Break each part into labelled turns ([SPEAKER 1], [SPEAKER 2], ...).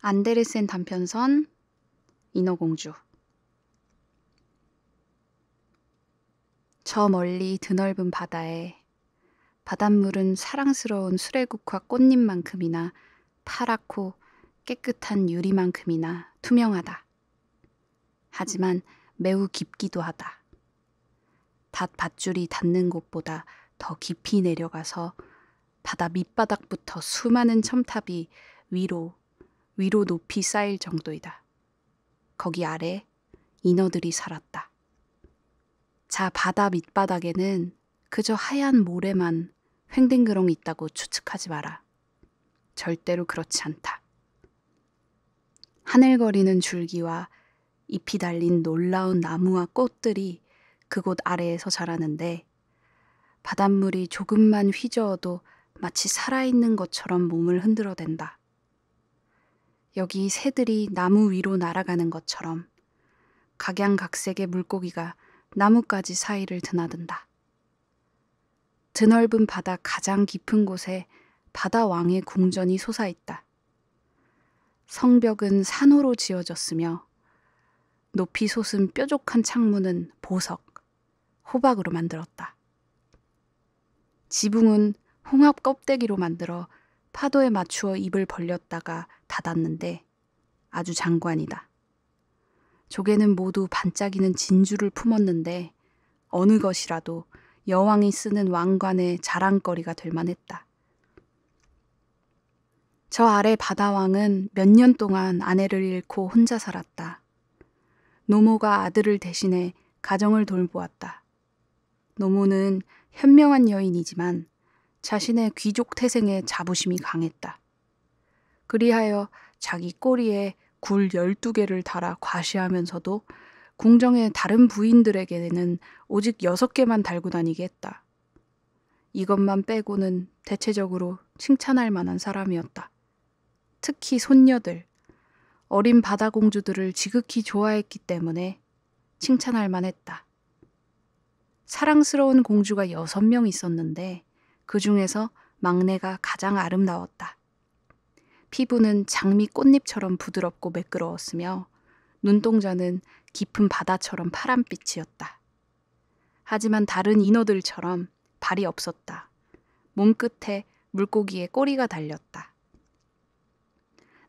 [SPEAKER 1] 안데르센 단편선 인어공주 저 멀리 드넓은 바다에 바닷물은 사랑스러운 수레국화 꽃잎만큼이나 파랗고 깨끗한 유리만큼이나 투명하다. 하지만 매우 깊기도 하다. 닷 밧줄이 닿는 곳보다 더 깊이 내려가서 바다 밑바닥부터 수많은 첨탑이 위로, 위로 높이 쌓일 정도이다. 거기 아래 인어들이 살았다. 자, 바다 밑바닥에는 그저 하얀 모래만 횡댕그렁 있다고 추측하지 마라. 절대로 그렇지 않다. 하늘거리는 줄기와 잎이 달린 놀라운 나무와 꽃들이 그곳 아래에서 자라는데 바닷물이 조금만 휘저어도 마치 살아있는 것처럼 몸을 흔들어댄다. 여기 새들이 나무 위로 날아가는 것처럼 각양각색의 물고기가 나뭇가지 사이를 드나든다. 드넓은 바다 가장 깊은 곳에 바다 왕의 궁전이 솟아있다. 성벽은 산호로 지어졌으며 높이 솟은 뾰족한 창문은 보석, 호박으로 만들었다. 지붕은 홍합 껍데기로 만들어 파도에 맞추어 입을 벌렸다가 닫았는데 아주 장관이다. 조개는 모두 반짝이는 진주를 품었는데 어느 것이라도 여왕이 쓰는 왕관의 자랑거리가 될 만했다. 저 아래 바다왕은 몇 년 동안 아내를 잃고 혼자 살았다. 노모가 아들을 대신해 가정을 돌보았다. 노모는 현명한 여인이지만 자신의 귀족 태생에 자부심이 강했다. 그리하여 자기 꼬리에 굴 12개를 달아 과시하면서도 궁정의 다른 부인들에게는 오직 6개만 달고 다니게 했다. 이것만 빼고는 대체적으로 칭찬할 만한 사람이었다. 특히 손녀들, 어린 바다 공주들을 지극히 좋아했기 때문에 칭찬할 만했다. 사랑스러운 공주가 여섯 명 있었는데 그 중에서 막내가 가장 아름다웠다. 피부는 장미 꽃잎처럼 부드럽고 매끄러웠으며 눈동자는 깊은 바다처럼 파란빛이었다. 하지만 다른 인어들처럼 발이 없었다. 몸끝에 물고기의 꼬리가 달렸다.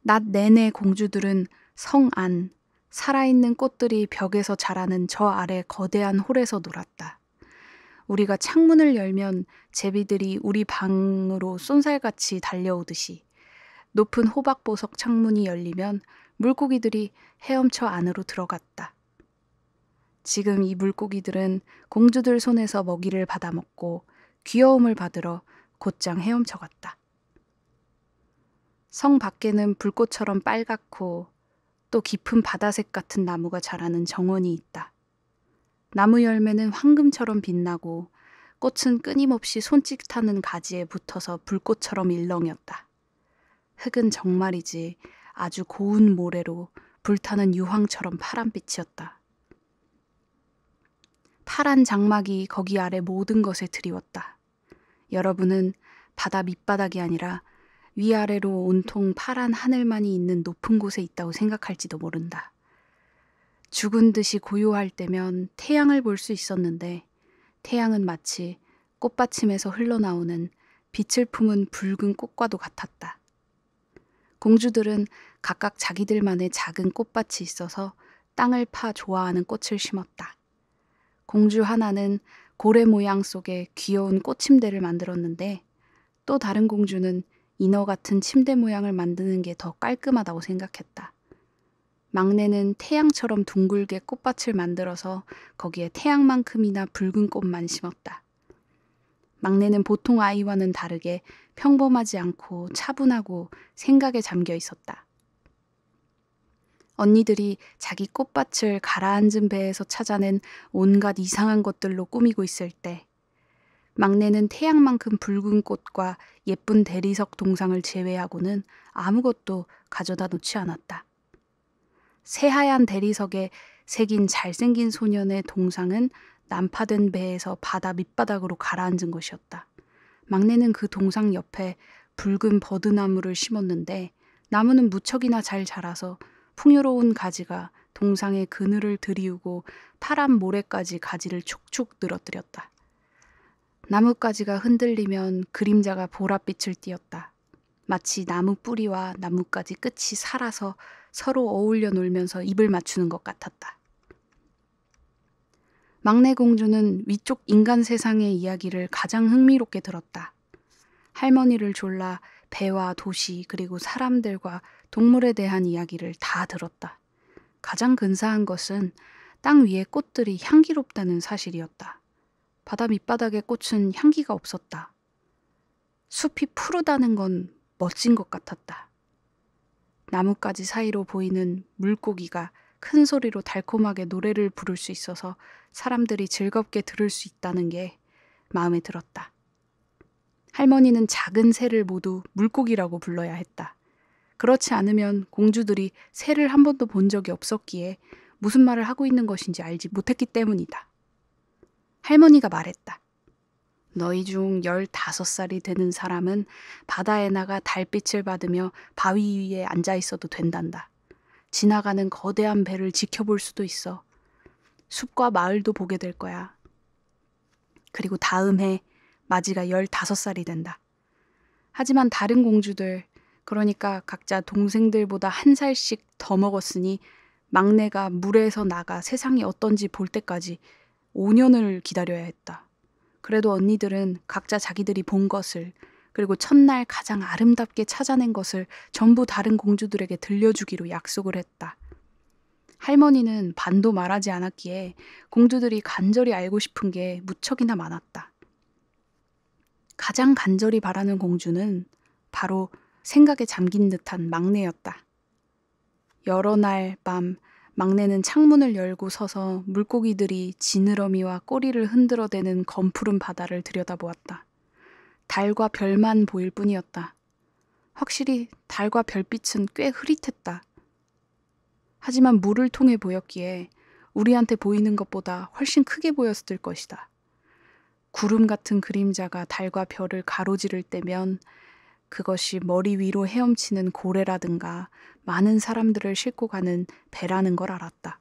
[SPEAKER 1] 낮 내내 공주들은 성 안, 살아있는 꽃들이 벽에서 자라는 저 아래 거대한 홀에서 놀았다. 우리가 창문을 열면 제비들이 우리 방으로 쏜살같이 달려오듯이 높은 호박보석 창문이 열리면 물고기들이 헤엄쳐 안으로 들어갔다. 지금 이 물고기들은 공주들 손에서 먹이를 받아먹고 귀여움을 받으러 곧장 헤엄쳐갔다. 성 밖에는 불꽃처럼 빨갛고 또 깊은 바다색 같은 나무가 자라는 정원이 있다. 나무 열매는 황금처럼 빛나고 꽃은 끊임없이 손짓하는 가지에 붙어서 불꽃처럼 일렁였다. 흙은 정말이지 아주 고운 모래로 불타는 유황처럼 파란빛이었다. 파란 장막이 거기 아래 모든 것에 드리웠다. 여러분은 바다 밑바닥이 아니라 위아래로 온통 파란 하늘만이 있는 높은 곳에 있다고 생각할지도 모른다. 죽은 듯이 고요할 때면 태양을 볼 수 있었는데 태양은 마치 꽃받침에서 흘러나오는 빛을 품은 붉은 꽃과도 같았다. 공주들은 각각 자기들만의 작은 꽃밭이 있어서 땅을 파 좋아하는 꽃을 심었다. 공주 하나는 고래 모양 속에 귀여운 꽃침대를 만들었는데 또 다른 공주는 인어 같은 침대 모양을 만드는 게 더 깔끔하다고 생각했다. 막내는 태양처럼 둥글게 꽃밭을 만들어서 거기에 태양만큼이나 붉은 꽃만 심었다. 막내는 보통 아이와는 다르게 평범하지 않고 차분하고 생각에 잠겨 있었다. 언니들이 자기 꽃밭을 가라앉은 배에서 찾아낸 온갖 이상한 것들로 꾸미고 있을 때, 막내는 태양만큼 붉은 꽃과 예쁜 대리석 동상을 제외하고는 아무것도 가져다 놓지 않았다. 새하얀 대리석에 새긴 잘생긴 소년의 동상은 난파된 배에서 바다 밑바닥으로 가라앉은 것이었다. 막내는 그 동상 옆에 붉은 버드나무를 심었는데 나무는 무척이나 잘 자라서 풍요로운 가지가 동상의 그늘을 들이우고 파란 모래까지 가지를 촉촉 늘어뜨렸다. 나뭇가지가 흔들리면 그림자가 보랏빛을 띄었다. 마치 나무 뿌리와 나뭇가지 끝이 살아서 서로 어울려 놀면서 입을 맞추는 것 같았다. 막내 공주는 위쪽 인간 세상의 이야기를 가장 흥미롭게 들었다. 할머니를 졸라 배와 도시 그리고 사람들과 동물에 대한 이야기를 다 들었다. 가장 근사한 것은 땅 위의 꽃들이 향기롭다는 사실이었다. 바다 밑바닥의 꽃은 향기가 없었다. 숲이 푸르다는 건 멋진 것 같았다. 나뭇가지 사이로 보이는 물고기가 큰 소리로 달콤하게 노래를 부를 수 있어서 사람들이 즐겁게 들을 수 있다는 게 마음에 들었다. 할머니는 작은 새를 모두 물고기라고 불러야 했다. 그렇지 않으면 공주들이 새를 한 번도 본 적이 없었기에 무슨 말을 하고 있는 것인지 알지 못했기 때문이다. 할머니가 말했다. 너희 중 15살이 되는 사람은 바다에 나가 달빛을 받으며 바위 위에 앉아 있어도 된단다. 지나가는 거대한 배를 지켜볼 수도 있어. 숲과 마을도 보게 될 거야. 그리고 다음 해 마지가 15살이 된다. 하지만 다른 공주들, 그러니까 각자 동생들보다 한 살씩 더 먹었으니 막내가 물에서 나가 세상이 어떤지 볼 때까지 5년을 기다려야 했다. 그래도 언니들은 각자 자기들이 본 것을 그리고 첫날 가장 아름답게 찾아낸 것을 전부 다른 공주들에게 들려주기로 약속을 했다. 할머니는 반도 말하지 않았기에 공주들이 간절히 알고 싶은 게 무척이나 많았다. 가장 간절히 바라는 공주는 바로 생각에 잠긴 듯한 막내였다. 여러 날 밤 막내는 창문을 열고 서서 물고기들이 지느러미와 꼬리를 흔들어대는 검푸른 바다를 들여다보았다. 달과 별만 보일 뿐이었다. 확실히 달과 별빛은 꽤 흐릿했다. 하지만 물을 통해 보였기에 우리한테 보이는 것보다 훨씬 크게 보였을 것이다. 구름 같은 그림자가 달과 별을 가로지를 때면 그것이 머리 위로 헤엄치는 고래라든가 많은 사람들을 싣고 가는 배라는 걸 알았다.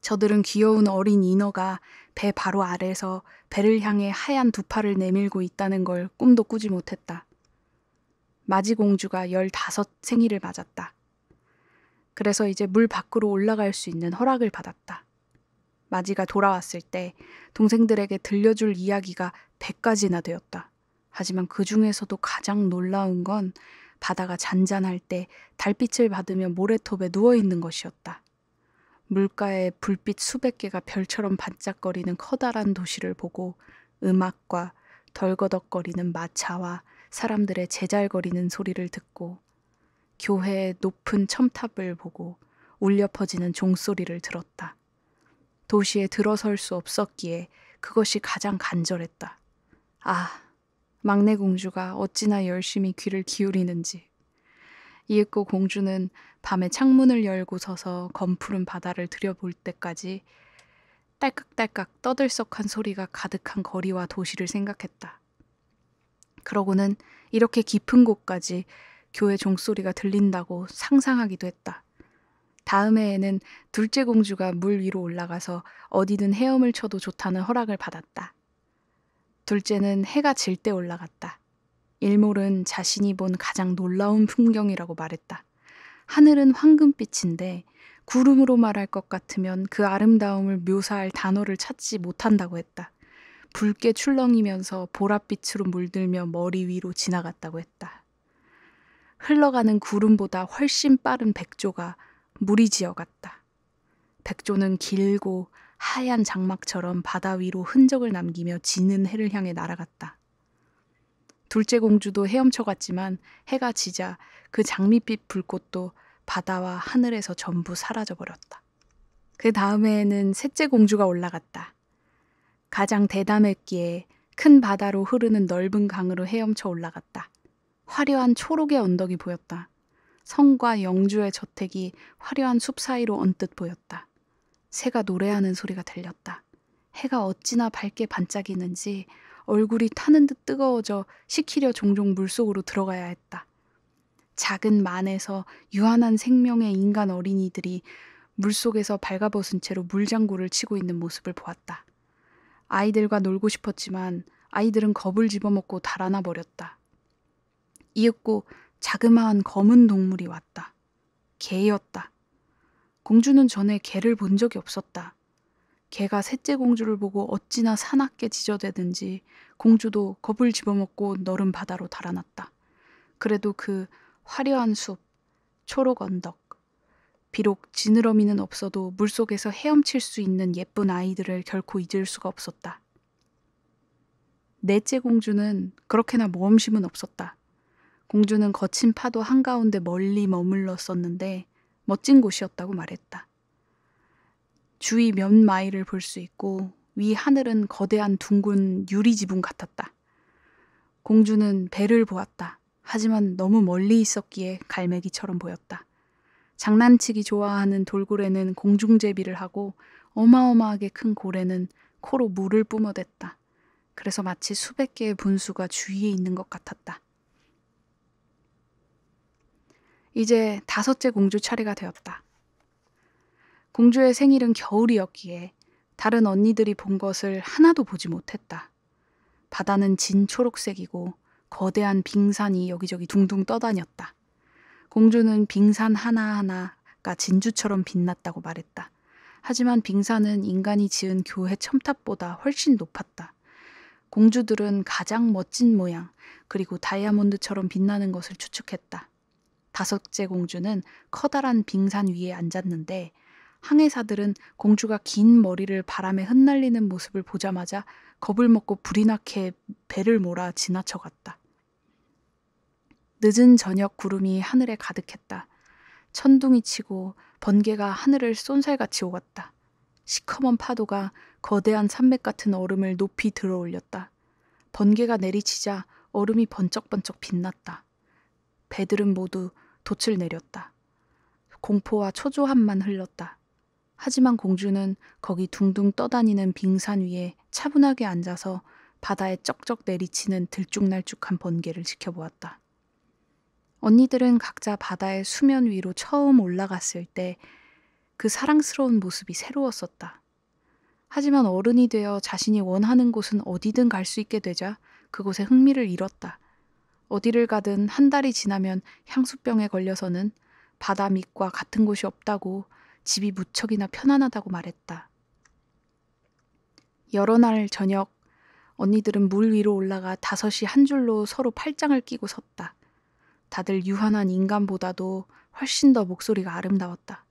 [SPEAKER 1] 저들은 귀여운 어린 인어가 배 바로 아래서 배를 향해 하얀 두 팔을 내밀고 있다는 걸 꿈도 꾸지 못했다. 마지공주가 열다섯 생일을 맞았다. 그래서 이제 물 밖으로 올라갈 수 있는 허락을 받았다. 마지가 돌아왔을 때 동생들에게 들려줄 이야기가 100가지나 되었다. 하지만 그 중에서도 가장 놀라운 건 바다가 잔잔할 때 달빛을 받으며 모래톱에 누워 있는 것이었다. 물가에 불빛 수백 개가 별처럼 반짝거리는 커다란 도시를 보고 음악과 덜거덕거리는 마차와 사람들의 제잘거리는 소리를 듣고 교회의 높은 첨탑을 보고 울려 퍼지는 종소리를 들었다. 도시에 들어설 수 없었기에 그것이 가장 간절했다. 아, 막내 공주가 어찌나 열심히 귀를 기울이는지. 이윽고 공주는 밤에 창문을 열고 서서 검푸른 바다를 들여볼 때까지 딸깍딸깍 떠들썩한 소리가 가득한 거리와 도시를 생각했다. 그러고는 이렇게 깊은 곳까지 교회 종소리가 들린다고 상상하기도 했다. 다음 해에는 둘째 공주가 물 위로 올라가서 어디든 헤엄을 쳐도 좋다는 허락을 받았다. 둘째는 해가 질 때 올라갔다. 일몰은 자신이 본 가장 놀라운 풍경이라고 말했다. 하늘은 황금빛인데 구름으로 말할 것 같으면 그 아름다움을 묘사할 단어를 찾지 못한다고 했다. 붉게 출렁이면서 보랏빛으로 물들며 머리 위로 지나갔다고 했다. 흘러가는 구름보다 훨씬 빠른 백조가 물이 지어 갔다. 백조는 길고 하얀 장막처럼 바다 위로 흔적을 남기며 지는 해를 향해 날아갔다. 둘째 공주도 헤엄쳐 갔지만 해가 지자 그 장밋빛 불꽃도 바다와 하늘에서 전부 사라져 버렸다. 그 다음에는 셋째 공주가 올라갔다. 가장 대담했기에 큰 바다로 흐르는 넓은 강으로 헤엄쳐 올라갔다. 화려한 초록의 언덕이 보였다. 성과 영주의 저택이 화려한 숲 사이로 언뜻 보였다. 새가 노래하는 소리가 들렸다. 해가 어찌나 밝게 반짝이는지 얼굴이 타는 듯 뜨거워져 식히려 종종 물속으로 들어가야 했다. 작은 만에서 유한한 생명의 인간 어린이들이 물속에서 발가벗은 채로 물장구를 치고 있는 모습을 보았다. 아이들과 놀고 싶었지만 아이들은 겁을 집어먹고 달아나 버렸다. 이윽고 자그마한 검은 동물이 왔다. 개였다. 공주는 전에 개를 본 적이 없었다. 개가 셋째 공주를 보고 어찌나 사납게 지저대든지 공주도 겁을 집어먹고 너른 바다로 달아났다. 그래도 그 화려한 숲, 초록 언덕, 비록 지느러미는 없어도 물속에서 헤엄칠 수 있는 예쁜 아이들을 결코 잊을 수가 없었다. 넷째 공주는 그렇게나 모험심은 없었다. 공주는 거친 파도 한가운데 멀리 머물렀었는데 멋진 곳이었다고 말했다. 주위 몇 마일을 볼 수 있고 위 하늘은 거대한 둥근 유리 지붕 같았다. 공주는 배를 보았다. 하지만 너무 멀리 있었기에 갈매기처럼 보였다. 장난치기 좋아하는 돌고래는 공중제비를 하고 어마어마하게 큰 고래는 코로 물을 뿜어댔다. 그래서 마치 수백 개의 분수가 주위에 있는 것 같았다. 이제 다섯째 공주 차례가 되었다. 공주의 생일은 겨울이었기에 다른 언니들이 본 것을 하나도 보지 못했다. 바다는 진 초록색이고 거대한 빙산이 여기저기 둥둥 떠다녔다. 공주는 빙산 하나하나가 진주처럼 빛났다고 말했다. 하지만 빙산은 인간이 지은 교회 첨탑보다 훨씬 높았다. 공주들은 가장 멋진 모양, 그리고 다이아몬드처럼 빛나는 것을 추측했다. 다섯째 공주는 커다란 빙산 위에 앉았는데 항해사들은 공주가 긴 머리를 바람에 흩날리는 모습을 보자마자 겁을 먹고 불이 나게 배를 몰아 지나쳐갔다. 늦은 저녁 구름이 하늘에 가득했다. 천둥이 치고 번개가 하늘을 쏜살같이 오갔다. 시커먼 파도가 거대한 산맥 같은 얼음을 높이 들어 올렸다. 번개가 내리치자 얼음이 번쩍번쩍 빛났다. 배들은 모두 돛을 내렸다. 공포와 초조함만 흘렀다. 하지만 공주는 거기 둥둥 떠다니는 빙산 위에 차분하게 앉아서 바다에 쩍쩍 내리치는 들쭉날쭉한 번개를 지켜보았다. 언니들은 각자 바다의 수면 위로 처음 올라갔을 때 그 사랑스러운 모습이 새로웠었다. 하지만 어른이 되어 자신이 원하는 곳은 어디든 갈 수 있게 되자 그곳에 흥미를 잃었다. 어디를 가든 한 달이 지나면 향수병에 걸려서는 바다 밑과 같은 곳이 없다고 집이 무척이나 편안하다고 말했다. 여러 날 저녁 언니들은 물 위로 올라가 다섯이 한 줄로 서로 팔짱을 끼고 섰다. 다들 유한한 인간보다도 훨씬 더 목소리가 아름다웠다.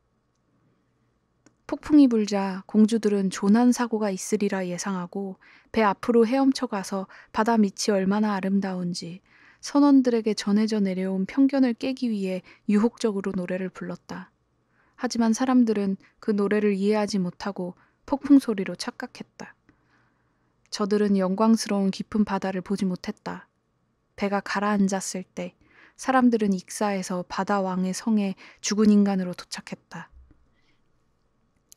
[SPEAKER 1] 폭풍이 불자 공주들은 조난 사고가 있으리라 예상하고 배 앞으로 헤엄쳐 가서 바다 밑이 얼마나 아름다운지 선원들에게 전해져 내려온 편견을 깨기 위해 유혹적으로 노래를 불렀다. 하지만 사람들은 그 노래를 이해하지 못하고 폭풍 소리로 착각했다. 저들은 영광스러운 깊은 바다를 보지 못했다. 배가 가라앉았을 때 사람들은 익사해서 바다 왕의 성에 죽은 인간으로 도착했다.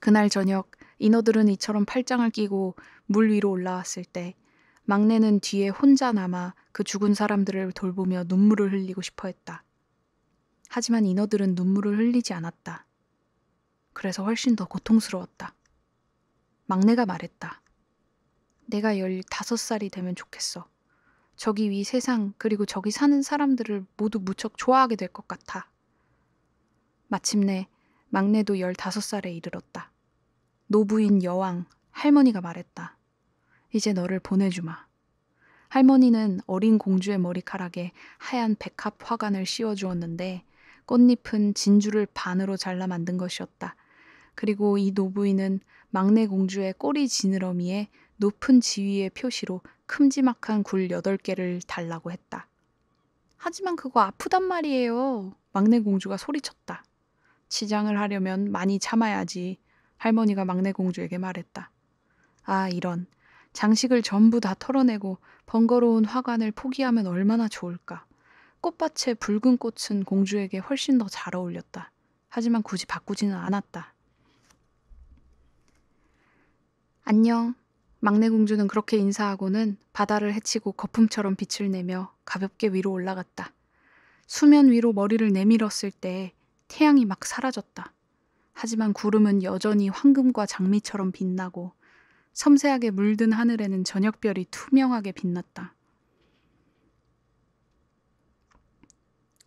[SPEAKER 1] 그날 저녁 인어들은 이처럼 팔짱을 끼고 물 위로 올라왔을 때 막내는 뒤에 혼자 남아 그 죽은 사람들을 돌보며 눈물을 흘리고 싶어 했다. 하지만 인어들은 눈물을 흘리지 않았다. 그래서 훨씬 더 고통스러웠다. 막내가 말했다. 내가 15살이 되면 좋겠어. 저기 위 세상 그리고 저기 사는 사람들을 모두 무척 좋아하게 될 것 같아. 마침내 막내도 15살에 이르렀다. 노부인 여왕, 할머니가 말했다. 이제 너를 보내주마. 할머니는 어린 공주의 머리카락에 하얀 백합 화관을 씌워주었는데 꽃잎은 진주를 반으로 잘라 만든 것이었다. 그리고 이 노부인은 막내 공주의 꼬리 지느러미에 높은 지위의 표시로 큼지막한 굴 8개를 달라고 했다. 하지만 그거 아프단 말이에요. 막내 공주가 소리쳤다. 치장을 하려면 많이 참아야지. 할머니가 막내 공주에게 말했다. 아, 이런. 장식을 전부 다 털어내고 번거로운 화관을 포기하면 얼마나 좋을까. 꽃밭의 붉은 꽃은 공주에게 훨씬 더 잘 어울렸다. 하지만 굳이 바꾸지는 않았다. 안녕. 막내 공주는 그렇게 인사하고는 바다를 헤치고 거품처럼 빛을 내며 가볍게 위로 올라갔다. 수면 위로 머리를 내밀었을 때 태양이 막 사라졌다. 하지만 구름은 여전히 황금과 장미처럼 빛나고 섬세하게 물든 하늘에는 저녁별이 투명하게 빛났다.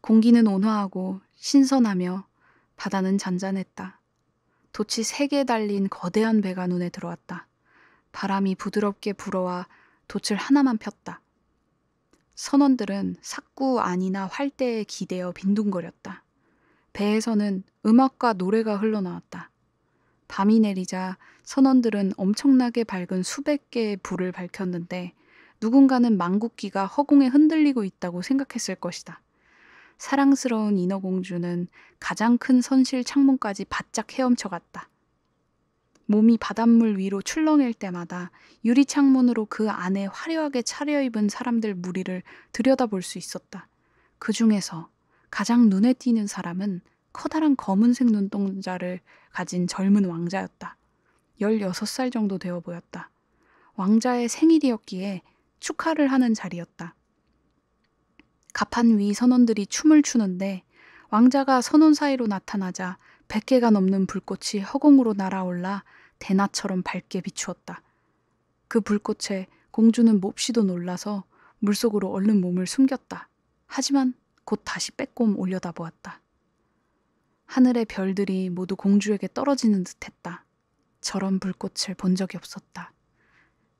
[SPEAKER 1] 공기는 온화하고 신선하며 바다는 잔잔했다. 돛이 세개 달린 거대한 배가 눈에 들어왔다. 바람이 부드럽게 불어와 돛을 하나만 폈다. 선원들은 삭구 안이나 활대에 기대어 빈둥거렸다. 배에서는 음악과 노래가 흘러나왔다. 밤이 내리자 선원들은 엄청나게 밝은 수백 개의 불을 밝혔는데 누군가는 망국기가 허공에 흔들리고 있다고 생각했을 것이다. 사랑스러운 인어공주는 가장 큰 선실 창문까지 바짝 헤엄쳐 갔다. 몸이 바닷물 위로 출렁일 때마다 유리 창문으로 그 안에 화려하게 차려입은 사람들 무리를 들여다볼 수 있었다. 그 중에서 가장 눈에 띄는 사람은 커다란 검은색 눈동자를 가진 젊은 왕자였다. 16살 정도 되어 보였다. 왕자의 생일이었기에 축하를 하는 자리였다. 가판 위 선원들이 춤을 추는데 왕자가 선원 사이로 나타나자 100개가 넘는 불꽃이 허공으로 날아올라 대낮처럼 밝게 비추었다. 그 불꽃에 공주는 몹시도 놀라서 물속으로 얼른 몸을 숨겼다. 하지만 곧 다시 빼꼼 올려다보았다. 하늘의 별들이 모두 공주에게 떨어지는 듯 했다. 저런 불꽃을 본 적이 없었다.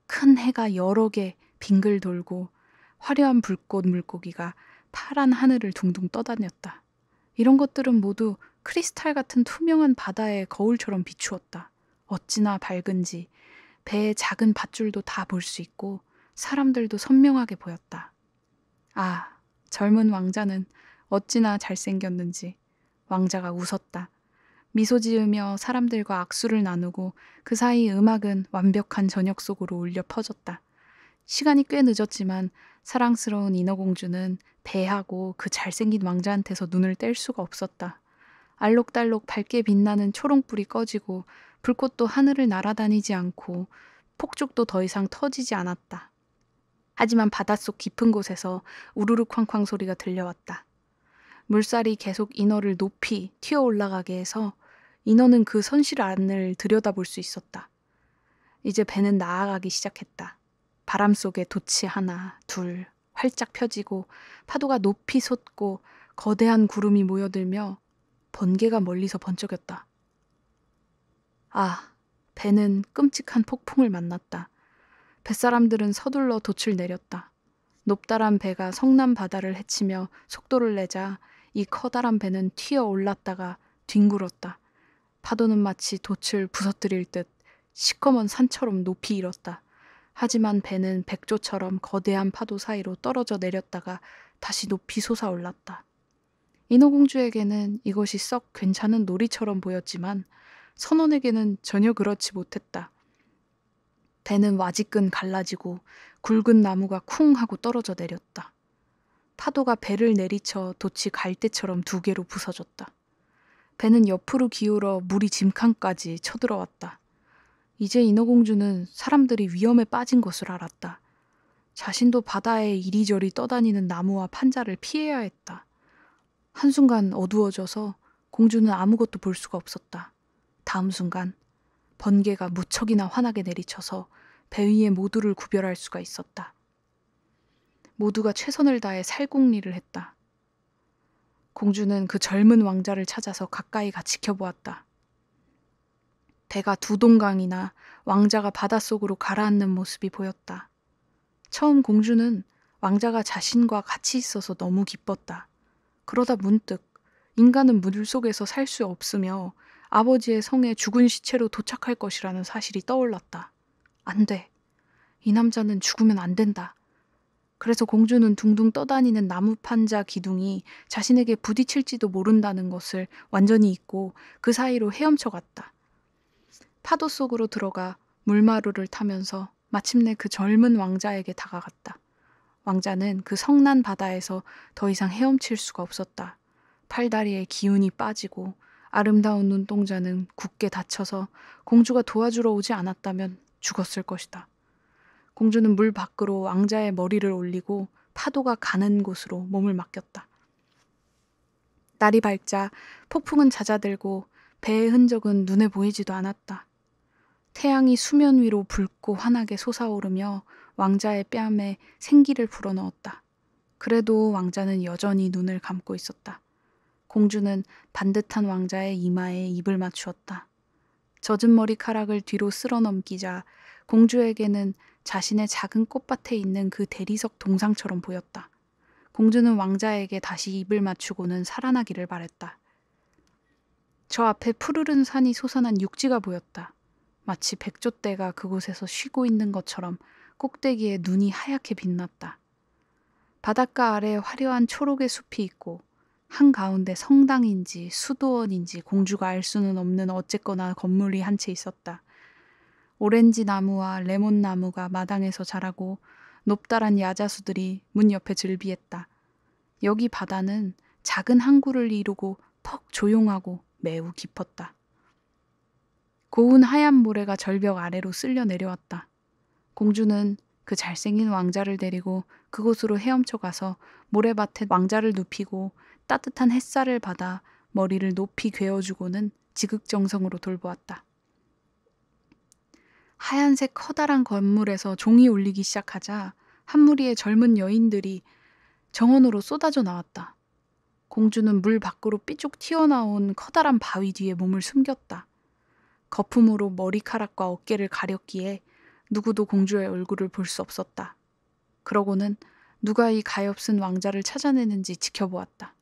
[SPEAKER 1] 큰 해가 여러 개 빙글 돌고 화려한 불꽃 물고기가 파란 하늘을 둥둥 떠다녔다. 이런 것들은 모두 크리스탈 같은 투명한 바다의 거울처럼 비추었다. 어찌나 밝은지 배의 작은 밧줄도 다 볼 수 있고 사람들도 선명하게 보였다. 아, 젊은 왕자는 어찌나 잘생겼는지 왕자가 웃었다. 미소 지으며 사람들과 악수를 나누고 그 사이 음악은 완벽한 저녁 속으로 울려 퍼졌다. 시간이 꽤 늦었지만 사랑스러운 인어공주는 배하고 그 잘생긴 왕자한테서 눈을 뗄 수가 없었다. 알록달록 밝게 빛나는 초롱불이 꺼지고 불꽃도 하늘을 날아다니지 않고 폭죽도 더 이상 터지지 않았다. 하지만 바닷속 깊은 곳에서 우르르 쾅쾅 소리가 들려왔다. 물살이 계속 인어를 높이 튀어 올라가게 해서 인어는 그 선실 안을 들여다볼 수 있었다. 이제 배는 나아가기 시작했다. 바람 속에 돛이 하나, 둘, 활짝 펴지고 파도가 높이 솟고 거대한 구름이 모여들며 번개가 멀리서 번쩍였다. 아, 배는 끔찍한 폭풍을 만났다. 뱃사람들은 서둘러 돛을 내렸다. 높다란 배가 성남 바다를 헤치며 속도를 내자 이 커다란 배는 튀어 올랐다가 뒹굴었다. 파도는 마치 돛을 부서뜨릴 듯 시커먼 산처럼 높이 일었다. 하지만 배는 백조처럼 거대한 파도 사이로 떨어져 내렸다가 다시 높이 솟아올랐다. 인어공주에게는 이것이 썩 괜찮은 놀이처럼 보였지만 선원에게는 전혀 그렇지 못했다. 배는 와지끈 갈라지고 굵은 나무가 쿵 하고 떨어져 내렸다. 파도가 배를 내리쳐 돛이 갈대처럼 두 개로 부서졌다. 배는 옆으로 기울어 물이 짐칸까지 쳐들어왔다. 이제 인어공주는 사람들이 위험에 빠진 것을 알았다. 자신도 바다에 이리저리 떠다니는 나무와 판자를 피해야 했다. 한순간 어두워져서 공주는 아무것도 볼 수가 없었다. 다음 순간 번개가 무척이나 환하게 내리쳐서 배 위에 모두를 구별할 수가 있었다. 모두가 최선을 다해 살궁리를 했다. 공주는 그 젊은 왕자를 찾아서 가까이 가 지켜보았다. 배가 두 동강이나 왕자가 바닷속으로 가라앉는 모습이 보였다. 처음 공주는 왕자가 자신과 같이 있어서 너무 기뻤다. 그러다 문득 인간은 물 속에서 살 수 없으며 아버지의 성에 죽은 시체로 도착할 것이라는 사실이 떠올랐다. 안 돼. 이 남자는 죽으면 안 된다. 그래서 공주는 둥둥 떠다니는 나무 판자 기둥이 자신에게 부딪힐지도 모른다는 것을 완전히 잊고 그 사이로 헤엄쳐 갔다. 파도 속으로 들어가 물마루를 타면서 마침내 그 젊은 왕자에게 다가갔다. 왕자는 그 성난 바다에서 더 이상 헤엄칠 수가 없었다. 팔다리에 기운이 빠지고 아름다운 눈동자는 굳게 닫혀서 공주가 도와주러 오지 않았다면 죽었을 것이다. 공주는 물 밖으로 왕자의 머리를 올리고 파도가 가는 곳으로 몸을 맡겼다. 날이 밝자 폭풍은 잦아들고 배의 흔적은 눈에 보이지도 않았다. 태양이 수면 위로 붉고 환하게 솟아오르며 왕자의 뺨에 생기를 불어넣었다. 그래도 왕자는 여전히 눈을 감고 있었다. 공주는 반듯한 왕자의 이마에 입을 맞추었다. 젖은 머리카락을 뒤로 쓸어 넘기자 공주에게는 자신의 작은 꽃밭에 있는 그 대리석 동상처럼 보였다. 공주는 왕자에게 다시 입을 맞추고는 살아나기를 바랬다. 저 앞에 푸르른 산이 솟아난 육지가 보였다. 마치 백조떼가 그곳에서 쉬고 있는 것처럼 꼭대기에 눈이 하얗게 빛났다. 바닷가 아래 화려한 초록의 숲이 있고 한가운데 성당인지 수도원인지 공주가 알 수는 없는 어쨌거나 건물이 한 채 있었다. 오렌지 나무와 레몬 나무가 마당에서 자라고 높다란 야자수들이 문 옆에 즐비했다. 여기 바다는 작은 항구를 이루고 퍽 조용하고 매우 깊었다. 고운 하얀 모래가 절벽 아래로 쓸려 내려왔다. 공주는 그 잘생긴 왕자를 데리고 그곳으로 헤엄쳐 가서 모래밭에 왕자를 눕히고 따뜻한 햇살을 받아 머리를 높이 괴어주고는 지극정성으로 돌보았다. 하얀색 커다란 건물에서 종이 울리기 시작하자 한 무리의 젊은 여인들이 정원으로 쏟아져 나왔다. 공주는 물 밖으로 삐쭉 튀어나온 커다란 바위 뒤에 몸을 숨겼다. 거품으로 머리카락과 어깨를 가렸기에 누구도 공주의 얼굴을 볼 수 없었다. 그러고는 누가 이 가엾은 왕자를 찾아내는지 지켜보았다.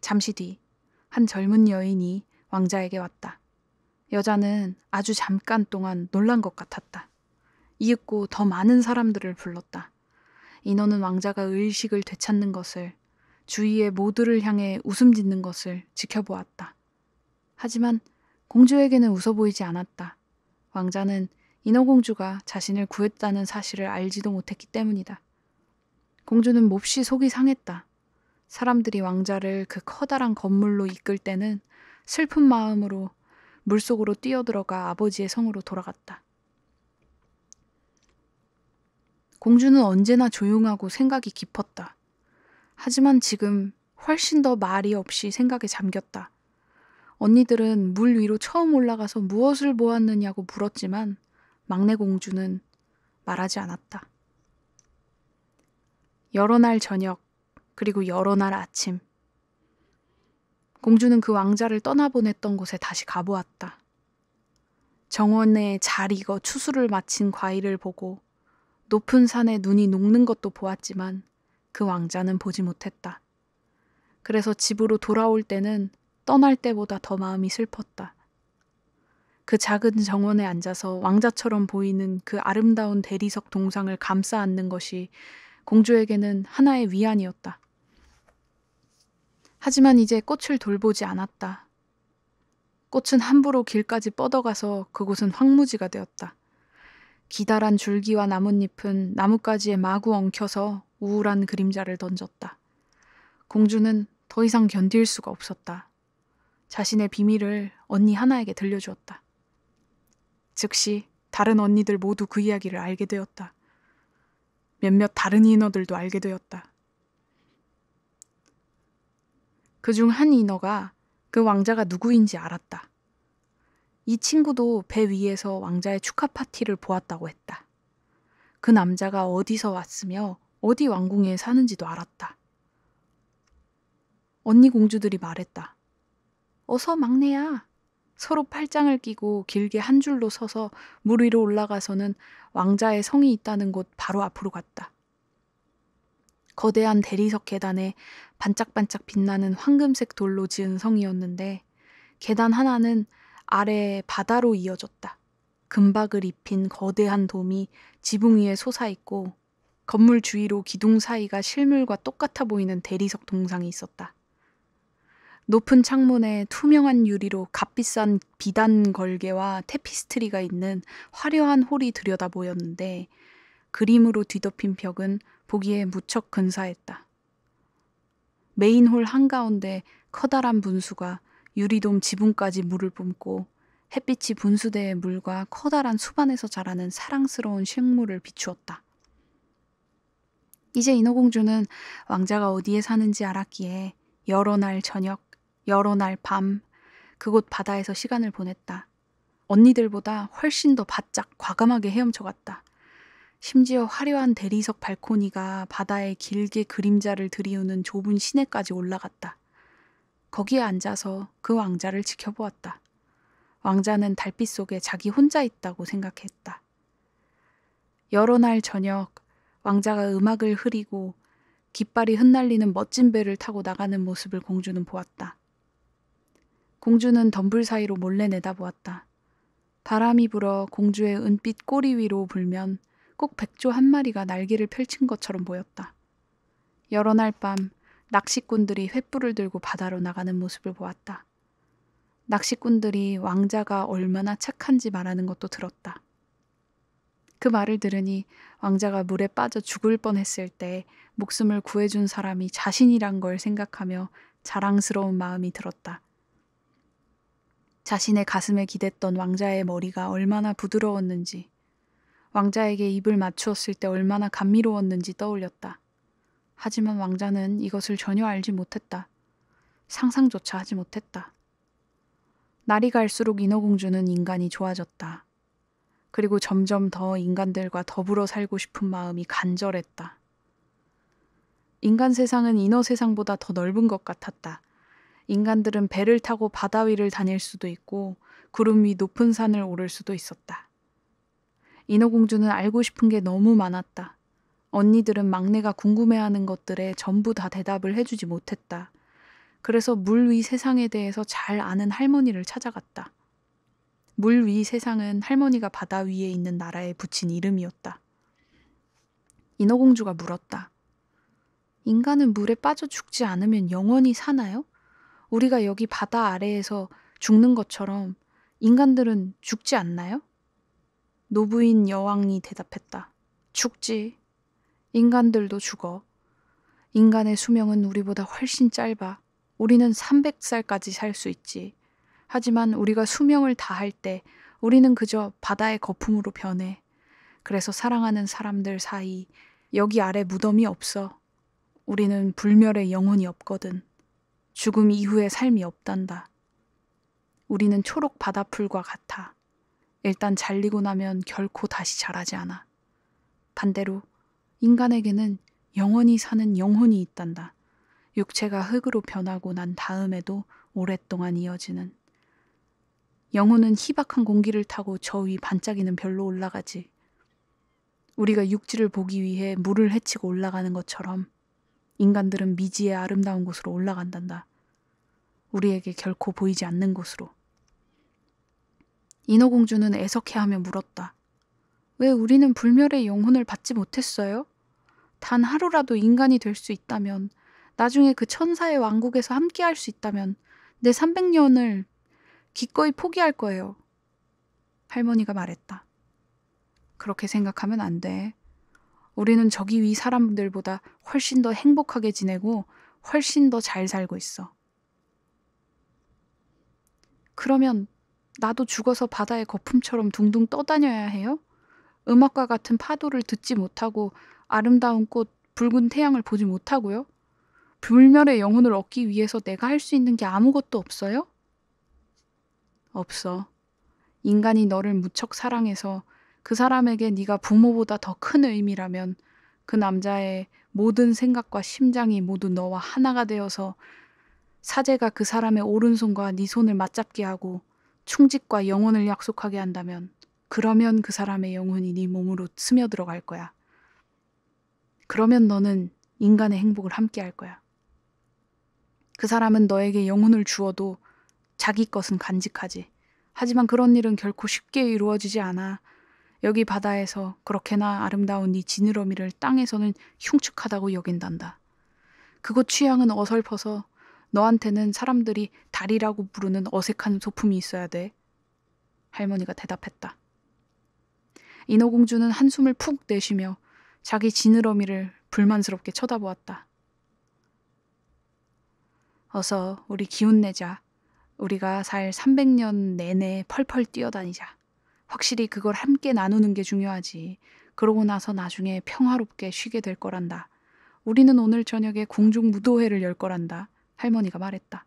[SPEAKER 1] 잠시 뒤, 한 젊은 여인이 왕자에게 왔다. 여자는 아주 잠깐 동안 놀란 것 같았다. 이윽고 더 많은 사람들을 불렀다. 인어는 왕자가 의식을 되찾는 것을, 주위의 모두를 향해 웃음 짓는 것을 지켜보았다. 하지만 공주에게는 웃어 보이지 않았다. 왕자는 인어공주가 자신을 구했다는 사실을 알지도 못했기 때문이다. 공주는 몹시 속이 상했다. 사람들이 왕자를 그 커다란 건물로 이끌 때는 슬픈 마음으로 물속으로 뛰어들어가 아버지의 성으로 돌아갔다. 공주는 언제나 조용하고 생각이 깊었다. 하지만 지금 훨씬 더 말이 없이 생각에 잠겼다. 언니들은 물 위로 처음 올라가서 무엇을 보았느냐고 물었지만 막내 공주는 말하지 않았다. 여러 날 저녁, 그리고 여러 날 아침. 공주는 그 왕자를 떠나보냈던 곳에 다시 가보았다. 정원에 잘 익어 추수를 마친 과일을 보고 높은 산에 눈이 녹는 것도 보았지만 그 왕자는 보지 못했다. 그래서 집으로 돌아올 때는 떠날 때보다 더 마음이 슬펐다. 그 작은 정원에 앉아서 왕자처럼 보이는 그 아름다운 대리석 동상을 감싸 안는 것이 공주에게는 하나의 위안이었다. 하지만 이제 꽃을 돌보지 않았다. 꽃은 함부로 길까지 뻗어가서 그곳은 황무지가 되었다. 기다란 줄기와 나뭇잎은 나뭇가지에 마구 엉켜서 우울한 그림자를 던졌다. 공주는 더 이상 견딜 수가 없었다. 자신의 비밀을 언니 하나에게 들려주었다. 즉시 다른 언니들 모두 그 이야기를 알게 되었다. 몇몇 다른 인어들도 알게 되었다. 그 중 한 인어가 그 왕자가 누구인지 알았다. 이 친구도 배 위에서 왕자의 축하 파티를 보았다고 했다. 그 남자가 어디서 왔으며 어디 왕궁에 사는지도 알았다. 언니 공주들이 말했다. 어서 막내야. 서로 팔짱을 끼고 길게 한 줄로 서서 물 위로 올라가서는 왕자의 성이 있다는 곳 바로 앞으로 갔다. 거대한 대리석 계단에 반짝반짝 빛나는 황금색 돌로 지은 성이었는데 계단 하나는 아래 바다로 이어졌다. 금박을 입힌 거대한 돔이 지붕 위에 솟아 있고 건물 주위로 기둥 사이가 실물과 똑같아 보이는 대리석 동상이 있었다. 높은 창문에 투명한 유리로 값비싼 비단 걸개와 태피스트리가 있는 화려한 홀이 들여다 보였는데 그림으로 뒤덮인 벽은 보기에 무척 근사했다. 메인 홀 한가운데 커다란 분수가 유리돔 지붕까지 물을 뿜고 햇빛이 분수대의 물과 커다란 수반에서 자라는 사랑스러운 식물을 비추었다. 이제 인어공주는 왕자가 어디에 사는지 알았기에 여러 날 저녁, 여러 날 밤, 그곳 바다에서 시간을 보냈다. 언니들보다 훨씬 더 바짝 과감하게 헤엄쳐 갔다. 심지어 화려한 대리석 발코니가 바다에 길게 그림자를 들이우는 좁은 시내까지 올라갔다. 거기에 앉아서 그 왕자를 지켜보았다. 왕자는 달빛 속에 자기 혼자 있다고 생각했다. 여러 날 저녁, 왕자가 음악을 흐리고 깃발이 흩날리는 멋진 배를 타고 나가는 모습을 공주는 보았다. 공주는 덤불 사이로 몰래 내다보았다. 바람이 불어 공주의 은빛 꼬리 위로 불면 꼭 백조 한 마리가 날개를 펼친 것처럼 보였다. 여러 날 밤 낚시꾼들이 횃불을 들고 바다로 나가는 모습을 보았다. 낚시꾼들이 왕자가 얼마나 착한지 말하는 것도 들었다. 그 말을 들으니 왕자가 물에 빠져 죽을 뻔했을 때 목숨을 구해준 사람이 자신이란 걸 생각하며 자랑스러운 마음이 들었다. 자신의 가슴에 기댔던 왕자의 머리가 얼마나 부드러웠는지, 왕자에게 입을 맞추었을 때 얼마나 감미로웠는지 떠올렸다. 하지만 왕자는 이것을 전혀 알지 못했다. 상상조차 하지 못했다. 날이 갈수록 인어공주는 인간이 좋아졌다. 그리고 점점 더 인간들과 더불어 살고 싶은 마음이 간절했다. 인간 세상은 인어 세상보다 더 넓은 것 같았다. 인간들은 배를 타고 바다 위를 다닐 수도 있고 구름 위 높은 산을 오를 수도 있었다. 인어공주는 알고 싶은 게 너무 많았다. 언니들은 막내가 궁금해하는 것들에 전부 다 대답을 해주지 못했다. 그래서 물 위 세상에 대해서 잘 아는 할머니를 찾아갔다. 물 위 세상은 할머니가 바다 위에 있는 나라에 붙인 이름이었다. 인어공주가 물었다. 인간은 물에 빠져 죽지 않으면 영원히 사나요? 우리가 여기 바다 아래에서 죽는 것처럼 인간들은 죽지 않나요? 노부인 여왕이 대답했다. 죽지. 인간들도 죽어. 인간의 수명은 우리보다 훨씬 짧아. 우리는 300살까지 살 수 있지. 하지만 우리가 수명을 다할 때 우리는 그저 바다의 거품으로 변해. 그래서 사랑하는 사람들 사이 여기 아래 무덤이 없어. 우리는 불멸의 영혼이 없거든. 죽음 이후의 삶이 없단다. 우리는 초록 바다풀과 같아. 일단 잘리고 나면 결코 다시 자라지 않아. 반대로 인간에게는 영원히 사는 영혼이 있단다. 육체가 흙으로 변하고 난 다음에도 오랫동안 이어지는. 영혼은 희박한 공기를 타고 저 위 반짝이는 별로 올라가지. 우리가 육지를 보기 위해 물을 헤치고 올라가는 것처럼 인간들은 미지의 아름다운 곳으로 올라간단다. 우리에게 결코 보이지 않는 곳으로. 인어공주는 애석해하며 물었다. 왜 우리는 불멸의 영혼을 받지 못했어요? 단 하루라도 인간이 될 수 있다면, 나중에 그 천사의 왕국에서 함께 할 수 있다면, 내 300년을 기꺼이 포기할 거예요. 할머니가 말했다. 그렇게 생각하면 안 돼. 우리는 저기 위 사람들보다 훨씬 더 행복하게 지내고 훨씬 더 잘 살고 있어. 그러면 나도 죽어서 바다의 거품처럼 둥둥 떠다녀야 해요? 음악과 같은 파도를 듣지 못하고 아름다운 꽃, 붉은 태양을 보지 못하고요? 불멸의 영혼을 얻기 위해서 내가 할 수 있는 게 아무것도 없어요? 없어. 인간이 너를 무척 사랑해서 그 사람에게 네가 부모보다 더 큰 의미라면 그 남자의 모든 생각과 심장이 모두 너와 하나가 되어서 사제가 그 사람의 오른손과 네 손을 맞잡게 하고 충직과 영혼을 약속하게 한다면 그러면 그 사람의 영혼이 네 몸으로 스며들어 갈 거야. 그러면 너는 인간의 행복을 함께 할 거야. 그 사람은 너에게 영혼을 주어도 자기 것은 간직하지. 하지만 그런 일은 결코 쉽게 이루어지지 않아. 여기 바다에서 그렇게나 아름다운 네 지느러미를 땅에서는 흉측하다고 여긴단다. 그곳 취향은 어설퍼서 너한테는 사람들이 달이라고 부르는 어색한 소품이 있어야 돼. 할머니가 대답했다. 인어공주는 한숨을 푹 내쉬며 자기 지느러미를 불만스럽게 쳐다보았다. 어서 우리 기운 내자. 우리가 살 300년 내내 펄펄 뛰어다니자. 확실히 그걸 함께 나누는 게 중요하지. 그러고 나서 나중에 평화롭게 쉬게 될 거란다. 우리는 오늘 저녁에 궁중 무도회를 열 거란다. 할머니가 말했다.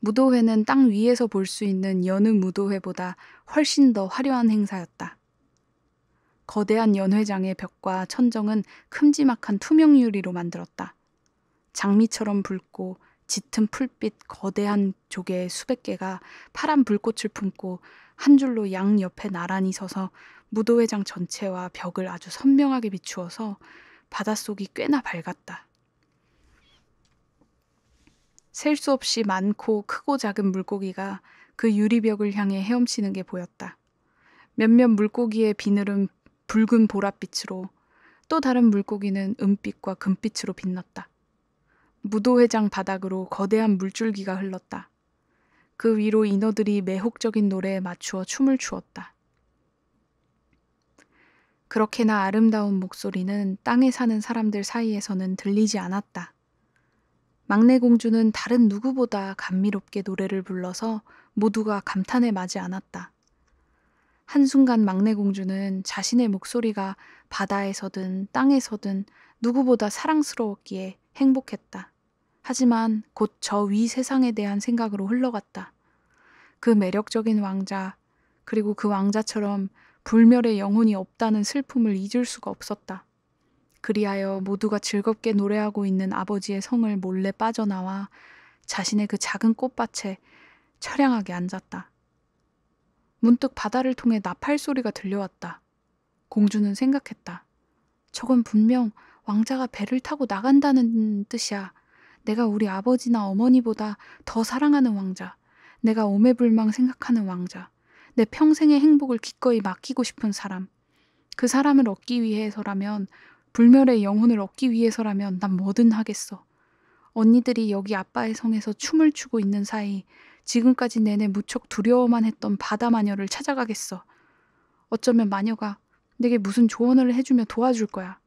[SPEAKER 1] 무도회는 땅 위에서 볼 수 있는 여느 무도회보다 훨씬 더 화려한 행사였다. 거대한 연회장의 벽과 천정은 큼지막한 투명 유리로 만들었다. 장미처럼 붉고 짙은 풀빛 거대한 조개 수백 개가 파란 불꽃을 품고 한 줄로 양 옆에 나란히 서서 무도회장 전체와 벽을 아주 선명하게 비추어서 바닷속이 꽤나 밝았다. 셀 수 없이 많고 크고 작은 물고기가 그 유리벽을 향해 헤엄치는 게 보였다. 몇몇 물고기의 비늘은 붉은 보랏빛으로 또 다른 물고기는 은빛과 금빛으로 빛났다. 무도회장 바닥으로 거대한 물줄기가 흘렀다. 그 위로 인어들이 매혹적인 노래에 맞추어 춤을 추었다. 그렇게나 아름다운 목소리는 땅에 사는 사람들 사이에서는 들리지 않았다. 막내 공주는 다른 누구보다 감미롭게 노래를 불러서 모두가 감탄에 마지 않았다. 한순간 막내 공주는 자신의 목소리가 바다에서든 땅에서든 누구보다 사랑스러웠기에 행복했다. 하지만 곧 저 위 세상에 대한 생각으로 흘러갔다. 그 매력적인 왕자, 그리고 그 왕자처럼 불멸의 영혼이 없다는 슬픔을 잊을 수가 없었다. 그리하여 모두가 즐겁게 노래하고 있는 아버지의 성을 몰래 빠져나와 자신의 그 작은 꽃밭에 처량하게 앉았다. 문득 바다를 통해 나팔 소리가 들려왔다. 공주는 생각했다. 저건 분명 왕자가 배를 타고 나간다는 뜻이야. 내가 우리 아버지나 어머니보다 더 사랑하는 왕자. 내가 오매불망 생각하는 왕자. 내 평생의 행복을 기꺼이 맡기고 싶은 사람. 그 사람을 얻기 위해서라면, 불멸의 영혼을 얻기 위해서라면 난 뭐든 하겠어. 언니들이 여기 아빠의 성에서 춤을 추고 있는 사이 지금까지 내내 무척 두려워만 했던 바다 마녀를 찾아가겠어. 어쩌면 마녀가 내게 무슨 조언을 해주며 도와줄 거야.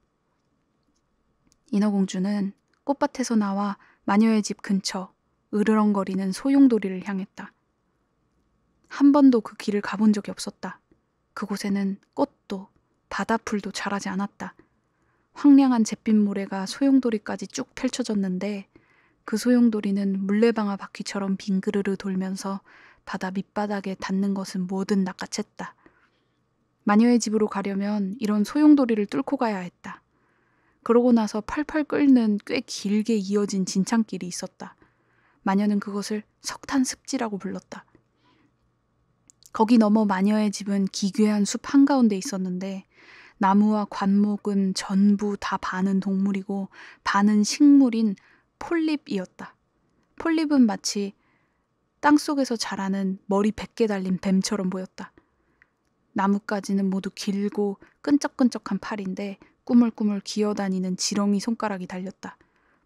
[SPEAKER 1] 인어공주는 꽃밭에서 나와 마녀의 집 근처 으르렁거리는 소용돌이를 향했다. 한 번도 그 길을 가본 적이 없었다. 그곳에는 꽃도 바다풀도 자라지 않았다. 황량한 잿빛 모래가 소용돌이까지 쭉 펼쳐졌는데 그 소용돌이는 물레방아 바퀴처럼 빙그르르 돌면서 바다 밑바닥에 닿는 것은 뭐든 낚아챘다. 마녀의 집으로 가려면 이런 소용돌이를 뚫고 가야 했다. 그러고 나서 펄펄 끓는 꽤 길게 이어진 진창길이 있었다. 마녀는 그것을 석탄 습지라고 불렀다. 거기 넘어 마녀의 집은 기괴한 숲 한가운데 있었는데 나무와 관목은 전부 다 반은 동물이고 반은 식물인 폴립이었다. 폴립은 마치 땅 속에서 자라는 머리 100개 달린 뱀처럼 보였다. 나뭇가지는 모두 길고 끈적끈적한 팔인데 꾸물꾸물 기어다니는 지렁이 손가락이 달렸다.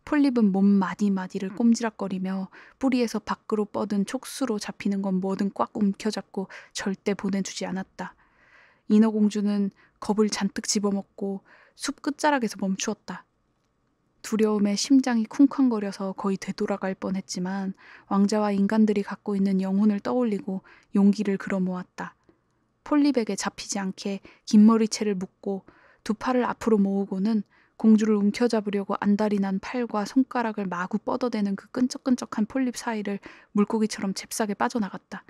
[SPEAKER 1] 폴립은 몸 마디마디를 꼼지락거리며 뿌리에서 밖으로 뻗은 촉수로 잡히는 건 뭐든 꽉 움켜잡고 절대 보내주지 않았다. 인어공주는 겁을 잔뜩 집어먹고 숲 끝자락에서 멈추었다. 두려움에 심장이 쿵쾅거려서 거의 되돌아갈 뻔했지만 왕자와 인간들이 갖고 있는 영혼을 떠올리고 용기를 끌어모았다. 폴립에게 잡히지 않게 긴 머리채를 묶고 두 팔을 앞으로 모으고는 공주를 움켜잡으려고 안달이 난 팔과 손가락을 마구 뻗어대는 그 끈적끈적한 폴립 사이를 물고기처럼 잽싸게 빠져나갔다.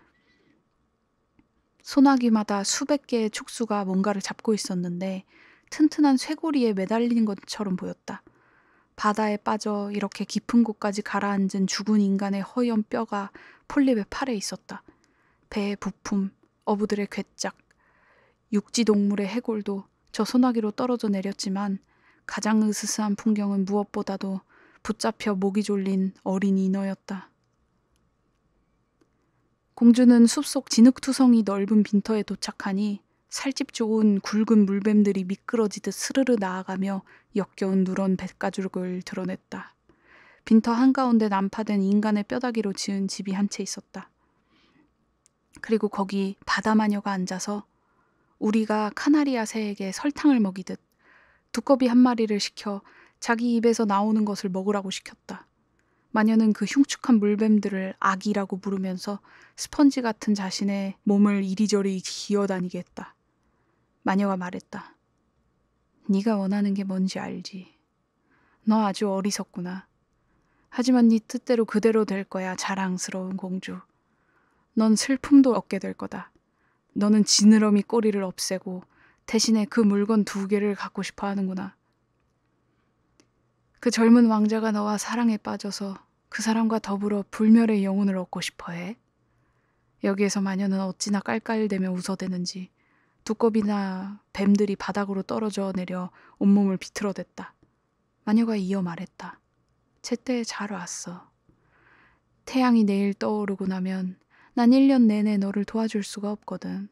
[SPEAKER 1] 소나기마다 수백 개의 촉수가 뭔가를 잡고 있었는데 튼튼한 쇠고리에 매달린 것처럼 보였다. 바다에 빠져 이렇게 깊은 곳까지 가라앉은 죽은 인간의 허연 뼈가 폴립의 팔에 있었다. 배의 부품, 어부들의 괴짝, 육지 동물의 해골도 저 소나기로 떨어져 내렸지만 가장 으스스한 풍경은 무엇보다도 붙잡혀 목이 졸린 어린 인어였다. 공주는 숲속 진흙투성이 넓은 빈터에 도착하니 살집 좋은 굵은 물뱀들이 미끄러지듯 스르르 나아가며 역겨운 누런 뱃가죽을 드러냈다. 빈터 한가운데 난파된 인간의 뼈다귀로 지은 집이 한 채 있었다. 그리고 거기 바다마녀가 앉아서 우리가 카나리아 새에게 설탕을 먹이듯 두꺼비 한 마리를 시켜 자기 입에서 나오는 것을 먹으라고 시켰다. 마녀는 그 흉측한 물뱀들을 아기라고 부르면서 스펀지 같은 자신의 몸을 이리저리 기어다니게 했다. 마녀가 말했다. 네가 원하는 게 뭔지 알지. 너 아주 어리석구나. 하지만 네 뜻대로 그대로 될 거야, 자랑스러운 공주. 넌 슬픔도 얻게 될 거다. 너는 지느러미 꼬리를 없애고 대신에 그 물건 두 개를 갖고 싶어 하는구나. 그 젊은 왕자가 너와 사랑에 빠져서 그 사람과 더불어 불멸의 영혼을 얻고 싶어 해. 여기에서 마녀는 어찌나 깔깔대며 웃어대는지 두꺼비나 뱀들이 바닥으로 떨어져 내려 온몸을 비틀어댔다. 마녀가 이어 말했다. 제때 잘 왔어. 태양이 내일 떠오르고 나면 난 1년 내내 너를 도와줄 수가 없거든.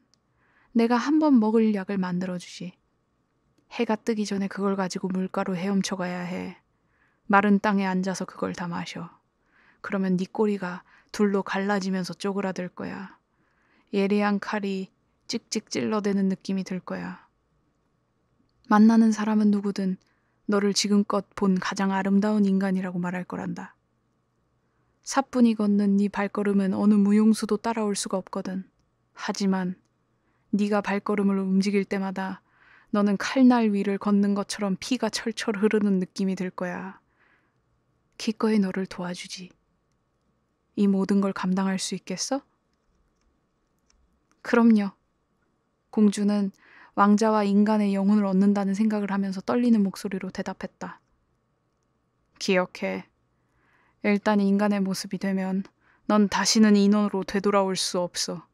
[SPEAKER 1] 내가 한 번 먹을 약을 만들어주지. 해가 뜨기 전에 그걸 가지고 물가로 헤엄쳐 가야 해. 마른 땅에 앉아서 그걸 다 마셔. 그러면 네 꼬리가 둘로 갈라지면서 쪼그라들 거야. 예리한 칼이 찍찍 찔러대는 느낌이 들 거야. 만나는 사람은 누구든 너를 지금껏 본 가장 아름다운 인간이라고 말할 거란다. 사뿐히 걷는 네 발걸음은 어느 무용수도 따라올 수가 없거든. 하지만 네가 발걸음을 움직일 때마다 너는 칼날 위를 걷는 것처럼 피가 철철 흐르는 느낌이 들 거야. 기꺼이 너를 도와주지. 이 모든 걸 감당할 수 있겠어? 그럼요. 공주는 왕자와 인간의 영혼을 얻는다는 생각을 하면서 떨리는 목소리로 대답했다. 기억해. 일단 인간의 모습이 되면 넌 다시는 인원으로 되돌아올 수 없어.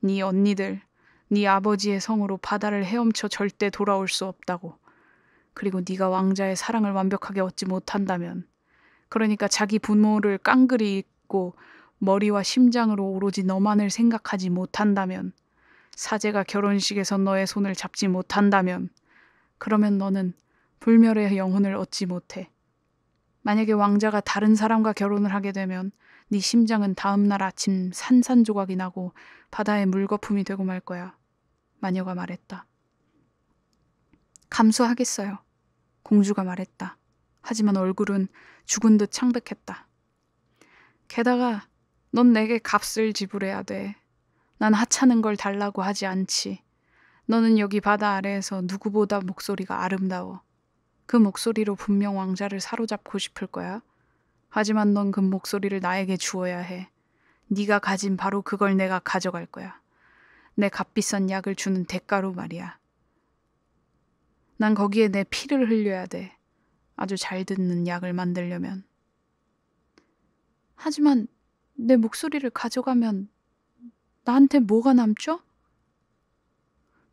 [SPEAKER 1] 네 언니들, 네 아버지의 성으로 바다를 헤엄쳐 절대 돌아올 수 없다고. 그리고 네가 왕자의 사랑을 완벽하게 얻지 못한다면, 그러니까 자기 부모를 깡그리 잊고 머리와 심장으로 오로지 너만을 생각하지 못한다면, 사제가 결혼식에서 너의 손을 잡지 못한다면, 그러면 너는 불멸의 영혼을 얻지 못해. 만약에 왕자가 다른 사람과 결혼을 하게 되면 네 심장은 다음 날 아침 산산조각이 나고 바다의 물거품이 되고 말 거야. 마녀가 말했다. 감수하겠어요. 공주가 말했다. 하지만 얼굴은 죽은 듯 창백했다. 게다가 넌 내게 값을 지불해야 돼. 난 하찮은 걸 달라고 하지 않지. 너는 여기 바다 아래에서 누구보다 목소리가 아름다워. 그 목소리로 분명 왕자를 사로잡고 싶을 거야. 하지만 넌 그 목소리를 나에게 주어야 해. 네가 가진 바로 그걸 내가 가져갈 거야. 내 값비싼 약을 주는 대가로 말이야. 난 거기에 내 피를 흘려야 돼. 아주 잘 듣는 약을 만들려면. 하지만 내 목소리를 가져가면 나한테 뭐가 남죠?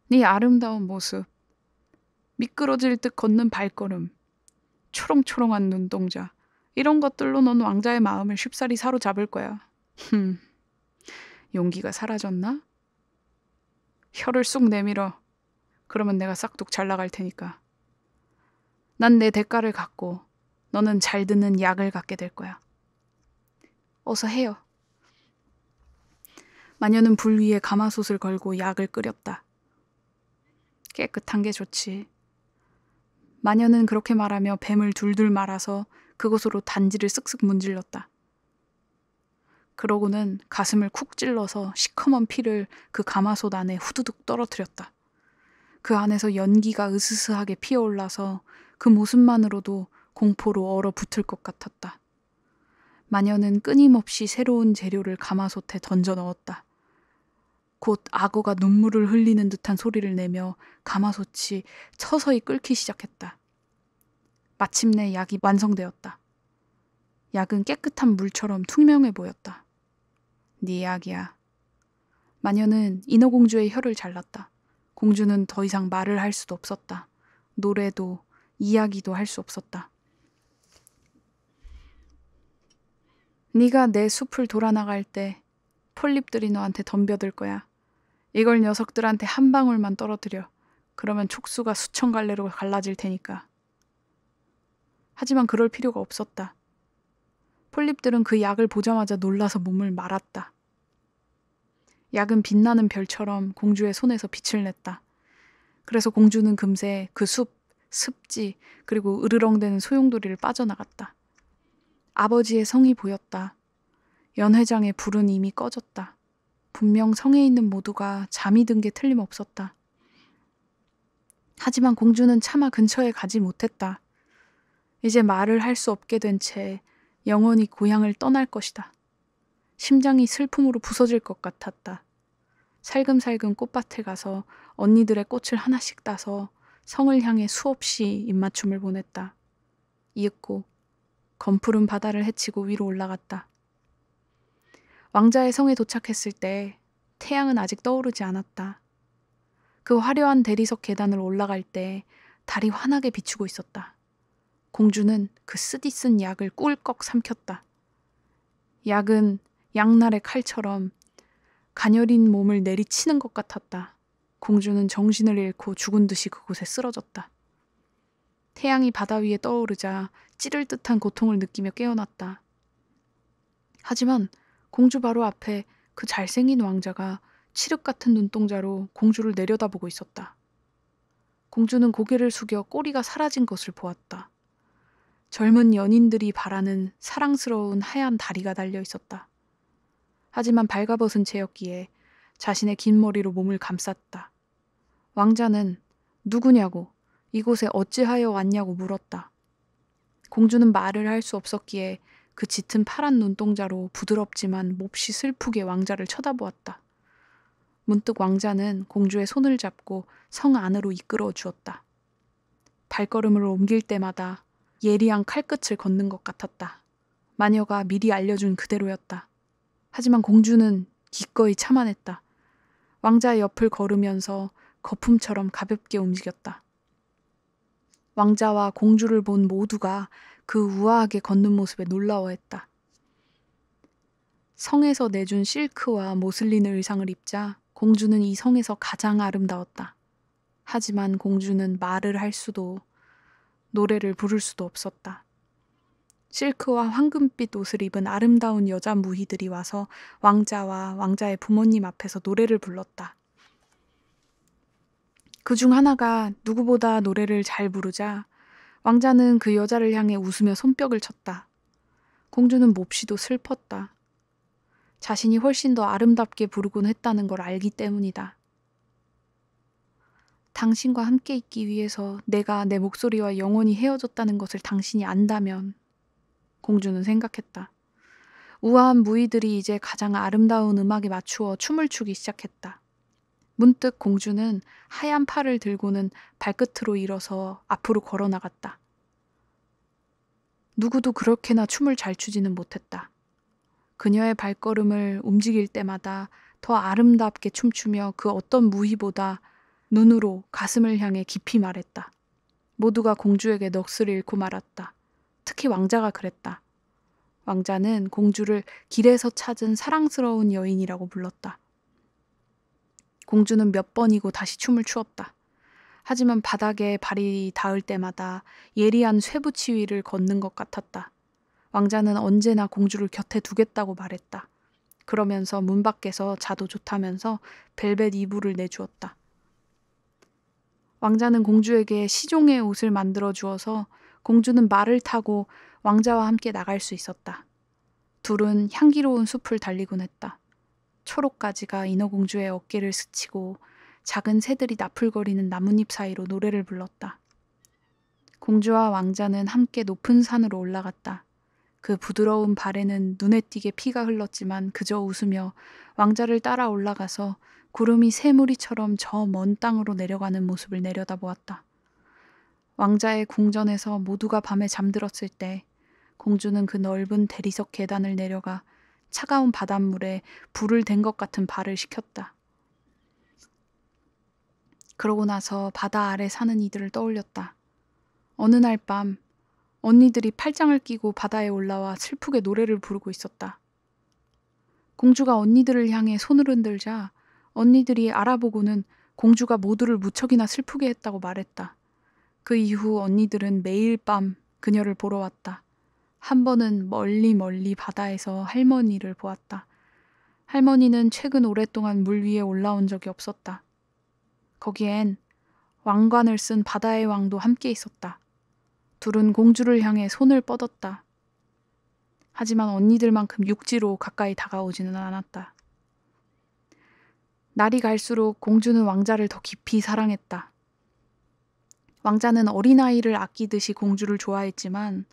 [SPEAKER 1] 네 아름다운 모습, 미끄러질 듯 걷는 발걸음, 초롱초롱한 눈동자, 이런 것들로 넌 왕자의 마음을 쉽사리 사로잡을 거야. 흠, 용기가 사라졌나? 혀를 쑥 내밀어. 그러면 내가 싹둑 잘 나갈 테니까. 난 내 대가를 갖고 너는 잘 듣는 약을 갖게 될 거야. 어서 해요. 마녀는 불 위에 가마솥을 걸고 약을 끓였다. 깨끗한 게 좋지. 마녀는 그렇게 말하며 뱀을 둘둘 말아서 그곳으로 단지를 쓱쓱 문질렀다. 그러고는 가슴을 쿡 찔러서 시커먼 피를 그 가마솥 안에 후두둑 떨어뜨렸다. 그 안에서 연기가 으스스하게 피어올라서 그 모습만으로도 공포로 얼어붙을 것 같았다. 마녀는 끊임없이 새로운 재료를 가마솥에 던져 넣었다. 곧 악어가 눈물을 흘리는 듯한 소리를 내며 가마솥이 서서히 끓기 시작했다. 마침내 약이 완성되었다. 약은 깨끗한 물처럼 투명해 보였다. 네 약이야. 마녀는 인어공주의 혀를 잘랐다. 공주는 더 이상 말을 할 수도 없었다. 노래도 이야기도 할 수 없었다. 네가 내 숲을 돌아 나갈 때 폴립들이 너한테 덤벼들 거야. 이걸 녀석들한테 한 방울만 떨어뜨려. 그러면 촉수가 수천 갈래로 갈라질 테니까. 하지만 그럴 필요가 없었다. 폴립들은 그 약을 보자마자 놀라서 몸을 말았다. 약은 빛나는 별처럼 공주의 손에서 빛을 냈다. 그래서 공주는 금세 그 숲, 습지, 그리고 으르렁대는 소용돌이를 빠져나갔다. 아버지의 성이 보였다. 연회장의 불은 이미 꺼졌다. 분명 성에 있는 모두가 잠이 든 게 틀림없었다. 하지만 공주는 차마 근처에 가지 못했다. 이제 말을 할 수 없게 된 채 영원히 고향을 떠날 것이다. 심장이 슬픔으로 부서질 것 같았다. 살금살금 꽃밭에 가서 언니들의 꽃을 하나씩 따서 성을 향해 수없이 입맞춤을 보냈다. 이윽고 검푸른 바다를 헤치고 위로 올라갔다. 왕자의 성에 도착했을 때 태양은 아직 떠오르지 않았다. 그 화려한 대리석 계단을 올라갈 때 달이 환하게 비추고 있었다. 공주는 그 쓰디쓴 약을 꿀꺽 삼켰다. 약은 양날의 칼처럼 가녀린 몸을 내리치는 것 같았다. 공주는 정신을 잃고 죽은 듯이 그곳에 쓰러졌다. 태양이 바다 위에 떠오르자 찌를 듯한 고통을 느끼며 깨어났다. 하지만 공주 바로 앞에 그 잘생긴 왕자가 칠흑 같은 눈동자로 공주를 내려다보고 있었다. 공주는 고개를 숙여 꼬리가 사라진 것을 보았다. 젊은 연인들이 바라는 사랑스러운 하얀 다리가 달려 있었다. 하지만 발가벗은 채였기에 자신의 긴 머리로 몸을 감쌌다. 왕자는 누구냐고 이곳에 어찌하여 왔냐고 물었다. 공주는 말을 할 수 없었기에 그 짙은 파란 눈동자로 부드럽지만 몹시 슬프게 왕자를 쳐다보았다. 문득 왕자는 공주의 손을 잡고 성 안으로 이끌어 주었다. 발걸음을 옮길 때마다 예리한 칼끝을 걷는 것 같았다. 마녀가 미리 알려준 그대로였다. 하지만 공주는 기꺼이 참아냈다. 왕자의 옆을 걸으면서 거품처럼 가볍게 움직였다. 왕자와 공주를 본 모두가 그 우아하게 걷는 모습에 놀라워했다. 성에서 내준 실크와 모슬린 의상을 입자 공주는 이 성에서 가장 아름다웠다. 하지만 공주는 말을 할 수도 노래를 부를 수도 없었다. 실크와 황금빛 옷을 입은 아름다운 여자 무희들이 와서 왕자와 왕자의 부모님 앞에서 노래를 불렀다. 그 중 하나가 누구보다 노래를 잘 부르자 왕자는 그 여자를 향해 웃으며 손뼉을 쳤다. 공주는 몹시도 슬펐다. 자신이 훨씬 더 아름답게 부르곤 했다는 걸 알기 때문이다. 당신과 함께 있기 위해서 내가 내 목소리와 영원히 헤어졌다는 것을 당신이 안다면 공주는 생각했다. 우아한 무희들이 이제 가장 아름다운 음악에 맞추어 춤을 추기 시작했다. 문득 공주는 하얀 팔을 들고는 발끝으로 일어서 앞으로 걸어 나갔다. 누구도 그렇게나 춤을 잘 추지는 못했다. 그녀의 발걸음을 움직일 때마다 더 아름답게 춤추며 그 어떤 무희보다 눈으로 가슴을 향해 깊이 말했다. 모두가 공주에게 넋을 잃고 말았다. 특히 왕자가 그랬다. 왕자는 공주를 길에서 찾은 사랑스러운 여인이라고 불렀다. 공주는 몇 번이고 다시 춤을 추었다. 하지만 바닥에 발이 닿을 때마다 예리한 쇠붙이 위를 걷는 것 같았다. 왕자는 언제나 공주를 곁에 두겠다고 말했다. 그러면서 문 밖에서 자도 좋다면서 벨벳 이불을 내주었다. 왕자는 공주에게 시종의 옷을 만들어 주어서 공주는 말을 타고 왕자와 함께 나갈 수 있었다. 둘은 향기로운 숲을 달리곤 했다. 초록가지가 인어공주의 어깨를 스치고 작은 새들이 나풀거리는 나뭇잎 사이로 노래를 불렀다. 공주와 왕자는 함께 높은 산으로 올라갔다. 그 부드러운 발에는 눈에 띄게 피가 흘렀지만 그저 웃으며 왕자를 따라 올라가서 구름이 새무리처럼 저 먼 땅으로 내려가는 모습을 내려다보았다. 왕자의 궁전에서 모두가 밤에 잠들었을 때 공주는 그 넓은 대리석 계단을 내려가 차가운 바닷물에 불을 댄 것 같은 발을 식혔다. 그러고 나서 바다 아래 사는 이들을 떠올렸다. 어느 날 밤 언니들이 팔짱을 끼고 바다에 올라와 슬프게 노래를 부르고 있었다. 공주가 언니들을 향해 손을 흔들자 언니들이 알아보고는 공주가 모두를 무척이나 슬프게 했다고 말했다. 그 이후 언니들은 매일 밤 그녀를 보러 왔다. 한 번은 멀리 멀리 바다에서 할머니를 보았다. 할머니는 최근 오랫동안 물 위에 올라온 적이 없었다. 거기엔 왕관을 쓴 바다의 왕도 함께 있었다. 둘은 공주를 향해 손을 뻗었다. 하지만 언니들만큼 육지로 가까이 다가오지는 않았다. 날이 갈수록 공주는 왕자를 더 깊이 사랑했다. 왕자는 어린아이를 아끼듯이 공주를 좋아했지만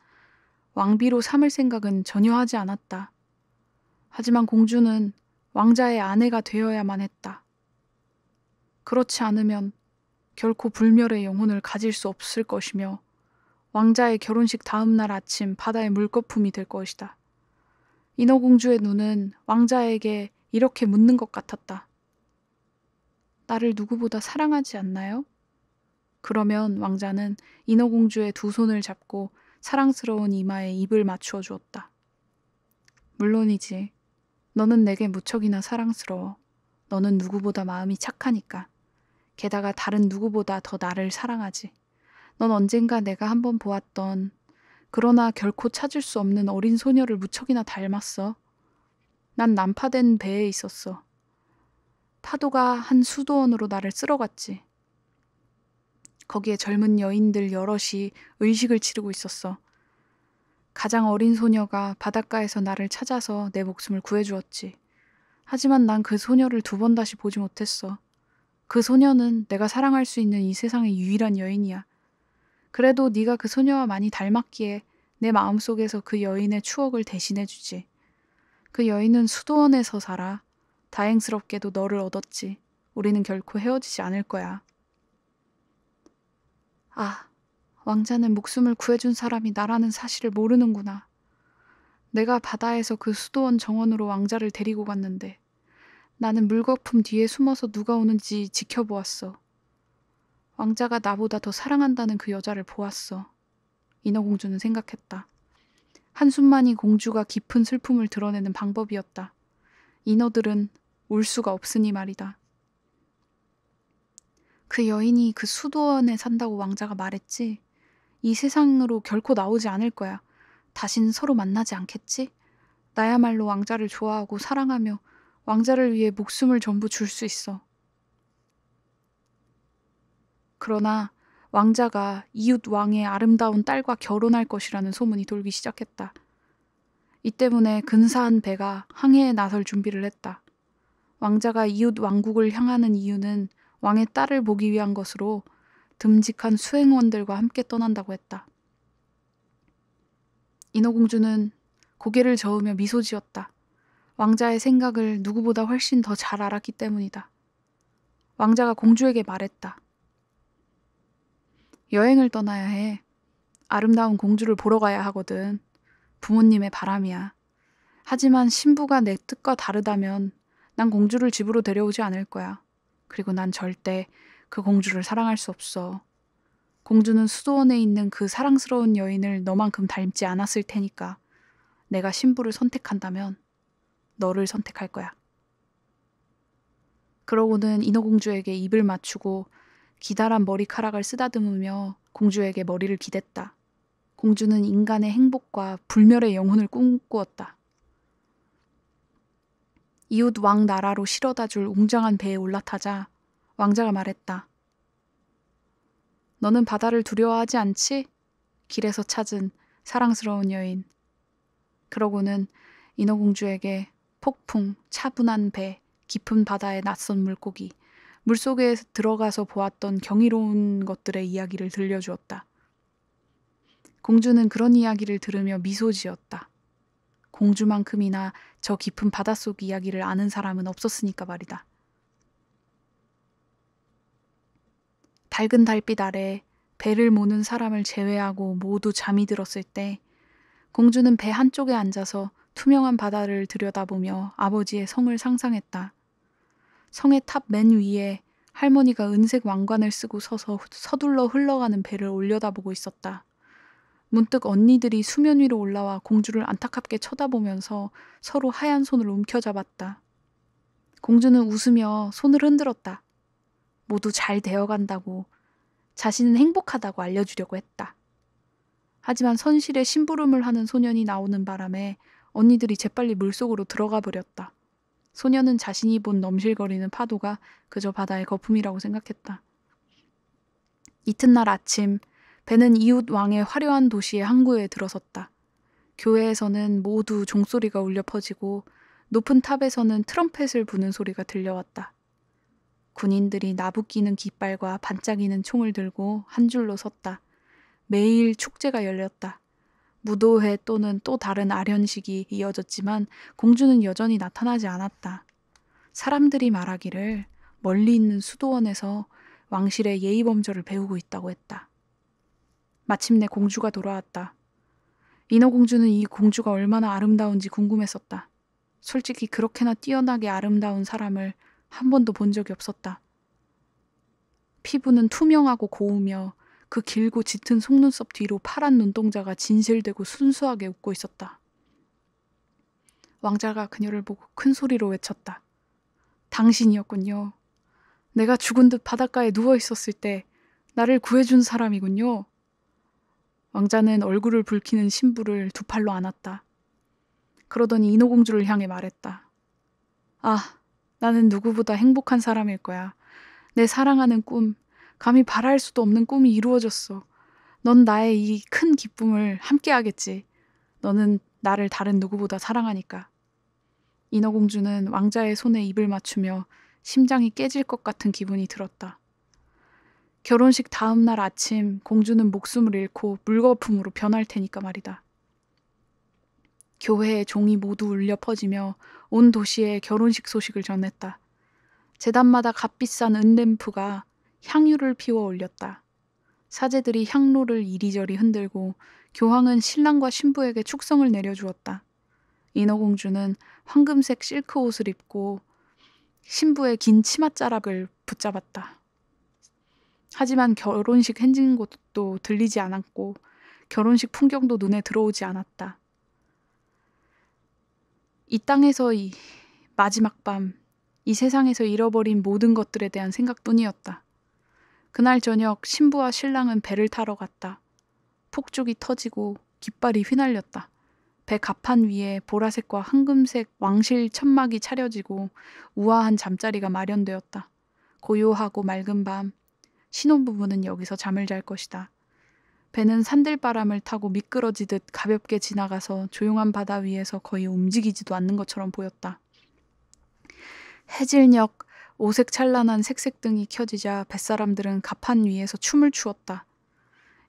[SPEAKER 1] 왕비로 삼을 생각은 전혀 하지 않았다. 하지만 공주는 왕자의 아내가 되어야만 했다. 그렇지 않으면 결코 불멸의 영혼을 가질 수 없을 것이며 왕자의 결혼식 다음 날 아침 바다의 물거품이 될 것이다. 인어공주의 눈은 왕자에게 이렇게 묻는 것 같았다. 나를 누구보다 사랑하지 않나요? 그러면 왕자는 인어공주의 두 손을 잡고 사랑스러운 이마에 입을 맞추어 주었다. 물론이지. 너는 내게 무척이나 사랑스러워. 너는 누구보다 마음이 착하니까. 게다가 다른 누구보다 더 나를 사랑하지. 넌 언젠가 내가 한번 보았던 그러나 결코 찾을 수 없는 어린 소녀를 무척이나 닮았어. 난 난파된 배에 있었어. 파도가 한 수도원으로 나를 쓸어갔지. 거기에 젊은 여인들 여럿이 의식을 치르고 있었어. 가장 어린 소녀가 바닷가에서 나를 찾아서 내 목숨을 구해주었지. 하지만 난 그 소녀를 두 번 다시 보지 못했어. 그 소녀는 내가 사랑할 수 있는 이 세상의 유일한 여인이야. 그래도 네가 그 소녀와 많이 닮았기에 내 마음속에서 그 여인의 추억을 대신해주지. 그 여인은 수도원에서 살아. 다행스럽게도 너를 얻었지. 우리는 결코 헤어지지 않을 거야. 아, 왕자는 목숨을 구해준 사람이 나라는 사실을 모르는구나. 내가 바다에서 그 수도원 정원으로 왕자를 데리고 갔는데 나는 물거품 뒤에 숨어서 누가 오는지 지켜보았어. 왕자가 나보다 더 사랑한다는 그 여자를 보았어. 인어공주는 생각했다. 한숨만이 공주가 깊은 슬픔을 드러내는 방법이었다. 인어들은 울 수가 없으니 말이다. 그 여인이 그 수도원에 산다고 왕자가 말했지. 이 세상으로 결코 나오지 않을 거야. 다신 서로 만나지 않겠지? 나야말로 왕자를 좋아하고 사랑하며 왕자를 위해 목숨을 전부 줄 수 있어. 그러나 왕자가 이웃 왕의 아름다운 딸과 결혼할 것이라는 소문이 돌기 시작했다. 이 때문에 근사한 배가 항해에 나설 준비를 했다. 왕자가 이웃 왕국을 향하는 이유는 왕의 딸을 보기 위한 것으로 듬직한 수행원들과 함께 떠난다고 했다. 인어공주는 고개를 저으며 미소 지었다. 왕자의 생각을 누구보다 훨씬 더 잘 알았기 때문이다. 왕자가 공주에게 말했다. 여행을 떠나야 해. 아름다운 공주를 보러 가야 하거든. 부모님의 바람이야. 하지만 신부가 내 뜻과 다르다면 난 공주를 집으로 데려오지 않을 거야. 그리고 난 절대 그 공주를 사랑할 수 없어. 공주는 수도원에 있는 그 사랑스러운 여인을 너만큼 닮지 않았을 테니까 내가 신부를 선택한다면 너를 선택할 거야. 그러고는 인어공주에게 입을 맞추고 기다란 머리카락을 쓰다듬으며 공주에게 머리를 기댔다. 공주는 인간의 행복과 불멸의 영혼을 꿈꾸었다. 이웃 왕 나라로 실어다 줄 웅장한 배에 올라타자 왕자가 말했다. 너는 바다를 두려워하지 않지? 길에서 찾은 사랑스러운 여인. 그러고는 인어공주에게 폭풍, 차분한 배, 깊은 바다의 낯선 물고기, 물속에 들어가서 보았던 경이로운 것들의 이야기를 들려주었다. 공주는 그런 이야기를 들으며 미소 지었다. 공주만큼이나 저 깊은 바닷속 이야기를 아는 사람은 없었으니까 말이다. 밝은 달빛 아래 배를 모는 사람을 제외하고 모두 잠이 들었을 때 공주는 배 한쪽에 앉아서 투명한 바다를 들여다보며 아버지의 성을 상상했다. 성의 탑 맨 위에 할머니가 은색 왕관을 쓰고 서서 서둘러 흘러가는 배를 올려다보고 있었다. 문득 언니들이 수면 위로 올라와 공주를 안타깝게 쳐다보면서 서로 하얀 손을 움켜잡았다. 공주는 웃으며 손을 흔들었다. 모두 잘 되어간다고 자신은 행복하다고 알려주려고 했다. 하지만 선실에 심부름을 하는 소년이 나오는 바람에 언니들이 재빨리 물속으로 들어가 버렸다. 소녀는 자신이 본 넘실거리는 파도가 그저 바다의 거품이라고 생각했다. 이튿날 아침 배는 이웃 왕의 화려한 도시의 항구에 들어섰다. 교회에서는 모두 종소리가 울려 퍼지고 높은 탑에서는 트럼펫을 부는 소리가 들려왔다. 군인들이 나부끼는 깃발과 반짝이는 총을 들고 한 줄로 섰다. 매일 축제가 열렸다. 무도회 또는 또 다른 아련식이 이어졌지만 공주는 여전히 나타나지 않았다. 사람들이 말하기를 멀리 있는 수도원에서 왕실의 예의범절을 배우고 있다고 했다. 마침내 공주가 돌아왔다. 인어공주는 이 공주가 얼마나 아름다운지 궁금했었다. 솔직히 그렇게나 뛰어나게 아름다운 사람을 한 번도 본 적이 없었다. 피부는 투명하고 고우며 그 길고 짙은 속눈썹 뒤로 파란 눈동자가 진실되고 순수하게 웃고 있었다. 왕자가 그녀를 보고 큰 소리로 외쳤다. 당신이었군요. 내가 죽은 듯 바닷가에 누워 있었을 때 나를 구해준 사람이군요. 왕자는 얼굴을 붉히는 신부를 두 팔로 안았다. 그러더니 인어공주를 향해 말했다. 아, 나는 누구보다 행복한 사람일 거야. 내 사랑하는 꿈, 감히 바랄 수도 없는 꿈이 이루어졌어. 넌 나의 이 큰 기쁨을 함께 하겠지. 너는 나를 다른 누구보다 사랑하니까. 인어공주는 왕자의 손에 입을 맞추며 심장이 깨질 것 같은 기분이 들었다. 결혼식 다음 날 아침 공주는 목숨을 잃고 물거품으로 변할 테니까 말이다. 교회의 종이 모두 울려 퍼지며 온 도시에 결혼식 소식을 전했다. 재단마다 값비싼 은램프가 향유를 피워 올렸다. 사제들이 향로를 이리저리 흔들고 교황은 신랑과 신부에게 축성을 내려주었다. 인어공주는 황금색 실크 옷을 입고 신부의 긴 치맛자락을 붙잡았다. 하지만 결혼식 행진 곳도 들리지 않았고 결혼식 풍경도 눈에 들어오지 않았다. 이 땅에서 이 마지막 밤, 이 세상에서 잃어버린 모든 것들에 대한 생각뿐이었다. 그날 저녁 신부와 신랑은 배를 타러 갔다. 폭죽이 터지고 깃발이 휘날렸다. 배 갑판 위에 보라색과 황금색 왕실 천막이 차려지고 우아한 잠자리가 마련되었다. 고요하고 맑은 밤, 신혼부부는 여기서 잠을 잘 것이다. 배는 산들바람을 타고 미끄러지듯 가볍게 지나가서 조용한 바다 위에서 거의 움직이지도 않는 것처럼 보였다. 해질녘 오색 찬란한 색색등이 켜지자 뱃사람들은 갑판 위에서 춤을 추었다.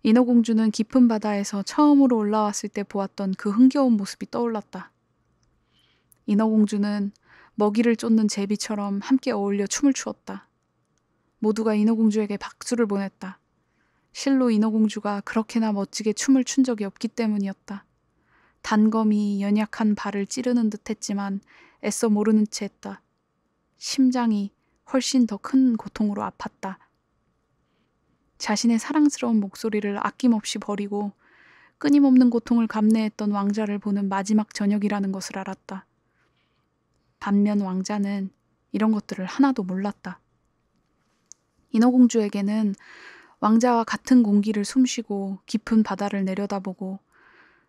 [SPEAKER 1] 인어공주는 깊은 바다에서 처음으로 올라왔을 때 보았던 그 흥겨운 모습이 떠올랐다. 인어공주는 먹이를 쫓는 제비처럼 함께 어울려 춤을 추었다. 모두가 인어공주에게 박수를 보냈다. 실로 인어공주가 그렇게나 멋지게 춤을 춘 적이 없기 때문이었다. 단검이 연약한 발을 찌르는 듯 했지만 애써 모르는 채 했다. 심장이 훨씬 더 큰 고통으로 아팠다. 자신의 사랑스러운 목소리를 아낌없이 버리고 끊임없는 고통을 감내했던 왕자를 보는 마지막 저녁이라는 것을 알았다. 반면 왕자는 이런 것들을 하나도 몰랐다. 인어공주에게는 왕자와 같은 공기를 숨쉬고 깊은 바다를 내려다보고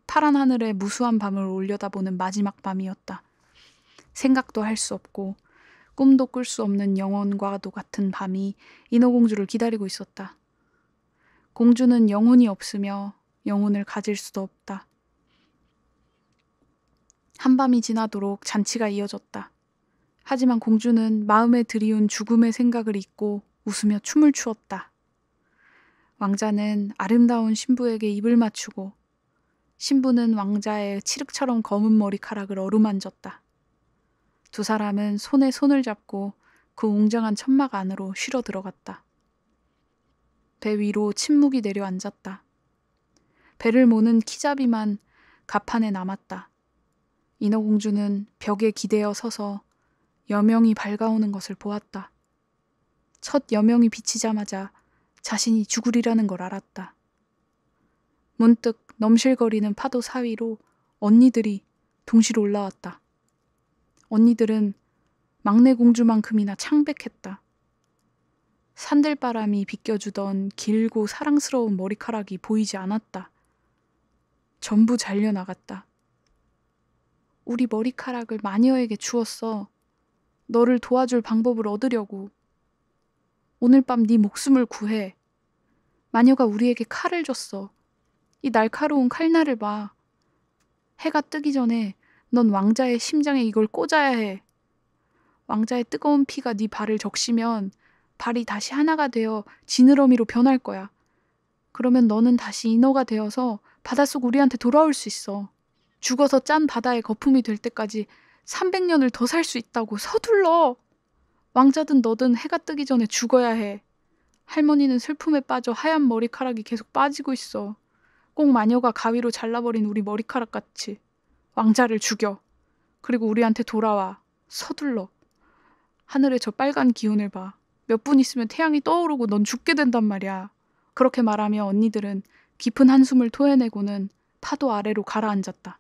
[SPEAKER 1] 파란 하늘에 무수한 밤을 올려다보는 마지막 밤이었다. 생각도 할 수 없고 꿈도 꿀 수 없는 영혼과도 같은 밤이 인어공주를 기다리고 있었다. 공주는 영혼이 없으며 영혼을 가질 수도 없다. 한밤이 지나도록 잔치가 이어졌다. 하지만 공주는 마음에 들이운 죽음의 생각을 잊고 웃으며 춤을 추었다. 왕자는 아름다운 신부에게 입을 맞추고 신부는 왕자의 칠흑처럼 검은 머리카락을 어루만졌다. 두 사람은 손에 손을 잡고 그 웅장한 천막 안으로 쉬러 들어갔다. 배 위로 침묵이 내려앉았다. 배를 모는 키잡이만 갑판에 남았다. 인어공주는 벽에 기대어 서서 여명이 밝아오는 것을 보았다. 첫 여명이 비치자마자 자신이 죽으리라는 걸 알았다. 문득 넘실거리는 파도 사위로 언니들이 동시로 올라왔다. 언니들은 막내 공주만큼이나 창백했다. 산들바람이 비껴주던 길고 사랑스러운 머리카락이 보이지 않았다. 전부 잘려나갔다. 우리 머리카락을 마녀에게 주었어. 너를 도와줄 방법을 얻으려고. 오늘 밤 네 목숨을 구해. 마녀가 우리에게 칼을 줬어. 이 날카로운 칼날을 봐. 해가 뜨기 전에 넌 왕자의 심장에 이걸 꽂아야 해. 왕자의 뜨거운 피가 네 발을 적시면 발이 다시 하나가 되어 지느러미로 변할 거야. 그러면 너는 다시 인어가 되어서 바닷속 우리한테 돌아올 수 있어. 죽어서 짠 바다의 거품이 될 때까지 300년을 더 살 수 있다고 서둘러. 왕자든 너든 해가 뜨기 전에 죽어야 해. 할머니는 슬픔에 빠져 하얀 머리카락이 계속 빠지고 있어. 꼭 마녀가 가위로 잘라버린 우리 머리카락 같이. 왕자를 죽여. 그리고 우리한테 돌아와. 서둘러. 하늘에 저 빨간 기운을 봐. 몇 분 있으면 태양이 떠오르고 넌 죽게 된단 말이야. 그렇게 말하며 언니들은 깊은 한숨을 토해내고는 파도 아래로 가라앉았다.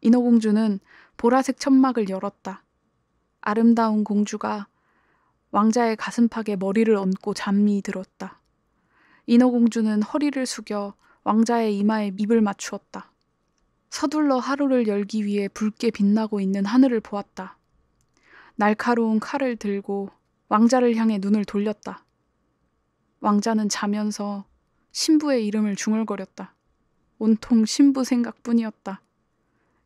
[SPEAKER 1] 인어공주는 보라색 천막을 열었다. 아름다운 공주가 왕자의 가슴팍에 머리를 얹고 잠이 들었다. 인어공주는 허리를 숙여 왕자의 이마에 입을 맞추었다. 서둘러 하루를 열기 위해 붉게 빛나고 있는 하늘을 보았다. 날카로운 칼을 들고 왕자를 향해 눈을 돌렸다. 왕자는 자면서 신부의 이름을 중얼거렸다. 온통 신부 생각뿐이었다.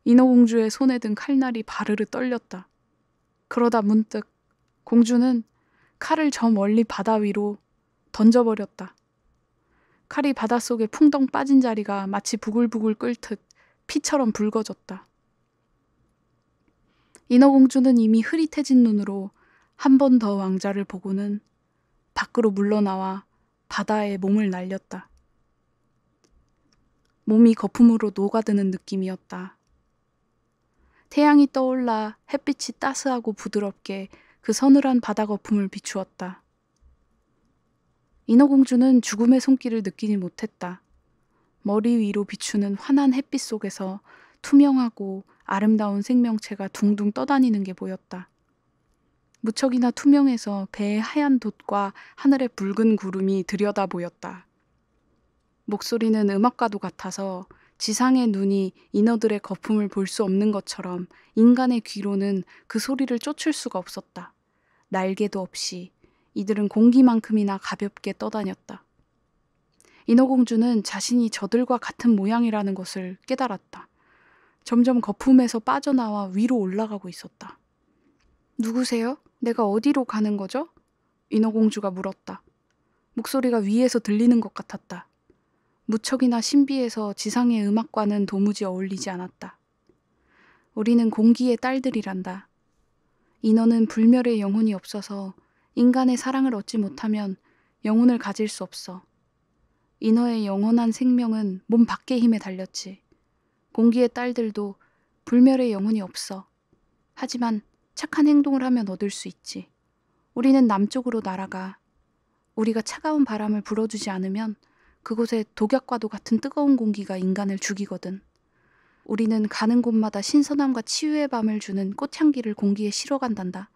[SPEAKER 1] 인어공주의 손에 든 칼날이 바르르 떨렸다. 그러다 문득 공주는 칼을 저 멀리 바다 위로 던져버렸다. 칼이 바닷속에 풍덩 빠진 자리가 마치 부글부글 끓듯 피처럼 붉어졌다. 인어공주는 이미 흐릿해진 눈으로 한 번 더 왕자를 보고는 밖으로 물러나와 바다에 몸을 날렸다. 몸이 거품으로 녹아드는 느낌이었다. 태양이 떠올라 햇빛이 따스하고 부드럽게 그 서늘한 바다 거품을 비추었다. 인어공주는 죽음의 손길을 느끼지 못했다. 머리 위로 비추는 환한 햇빛 속에서 투명하고 아름다운 생명체가 둥둥 떠다니는 게 보였다. 무척이나 투명해서 배의 하얀 돛과 하늘의 붉은 구름이 들여다 보였다. 목소리는 음악과도 같아서 지상의 눈이 인어들의 거품을 볼 수 없는 것처럼 인간의 귀로는 그 소리를 쫓을 수가 없었다. 날개도 없이 이들은 공기만큼이나 가볍게 떠다녔다. 인어공주는 자신이 저들과 같은 모양이라는 것을 깨달았다. 점점 거품에서 빠져나와 위로 올라가고 있었다. 누구세요? 내가 어디로 가는 거죠? 인어공주가 물었다. 목소리가 위에서 들리는 것 같았다. 무척이나 신비해서 지상의 음악과는 도무지 어울리지 않았다. 우리는 공기의 딸들이란다. 인어는 불멸의 영혼이 없어서 인간의 사랑을 얻지 못하면 영혼을 가질 수 없어. 인어의 영원한 생명은 몸 밖의 힘에 달렸지. 공기의 딸들도 불멸의 영혼이 없어. 하지만 착한 행동을 하면 얻을 수 있지. 우리는 남쪽으로 날아가. 우리가 차가운 바람을 불어주지 않으면 그곳에 독약과도 같은 뜨거운 공기가 인간을 죽이거든. 우리는 가는 곳마다 신선함과 치유의 밤을 주는 꽃향기를 공기에 실어간단다.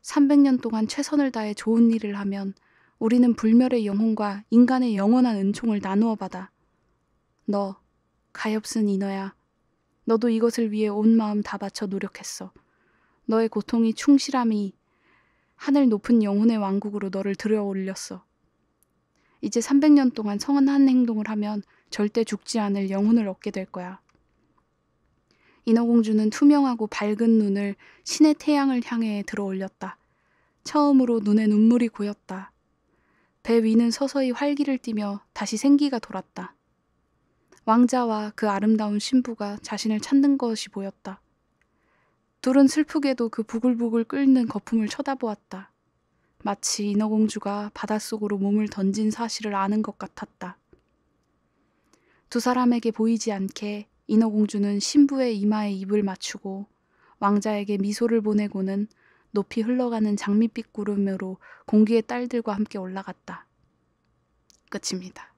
[SPEAKER 1] 300년 동안 최선을 다해 좋은 일을 하면 우리는 불멸의 영혼과 인간의 영원한 은총을 나누어 받아. 너, 가엾은 인어야. 너도 이것을 위해 온 마음 다 바쳐 노력했어. 너의 고통이 충실함이 하늘 높은 영혼의 왕국으로 너를 들여 올렸어. 이제 300년 동안 성한 행동을 하면 절대 죽지 않을 영혼을 얻게 될 거야. 인어공주는 투명하고 밝은 눈을 신의 태양을 향해 들어 올렸다. 처음으로 눈에 눈물이 고였다. 배 위는 서서히 활기를 띠며 다시 생기가 돌았다. 왕자와 그 아름다운 신부가 자신을 찾는 것이 보였다. 둘은 슬프게도 그 부글부글 끓는 거품을 쳐다보았다. 마치 인어공주가 바닷속으로 몸을 던진 사실을 아는 것 같았다. 두 사람에게 보이지 않게 인어공주는 신부의 이마에 입을 맞추고 왕자에게 미소를 보내고는 높이 흘러가는 장밋빛 구름으로 공기의 딸들과 함께 올라갔다. 끝입니다.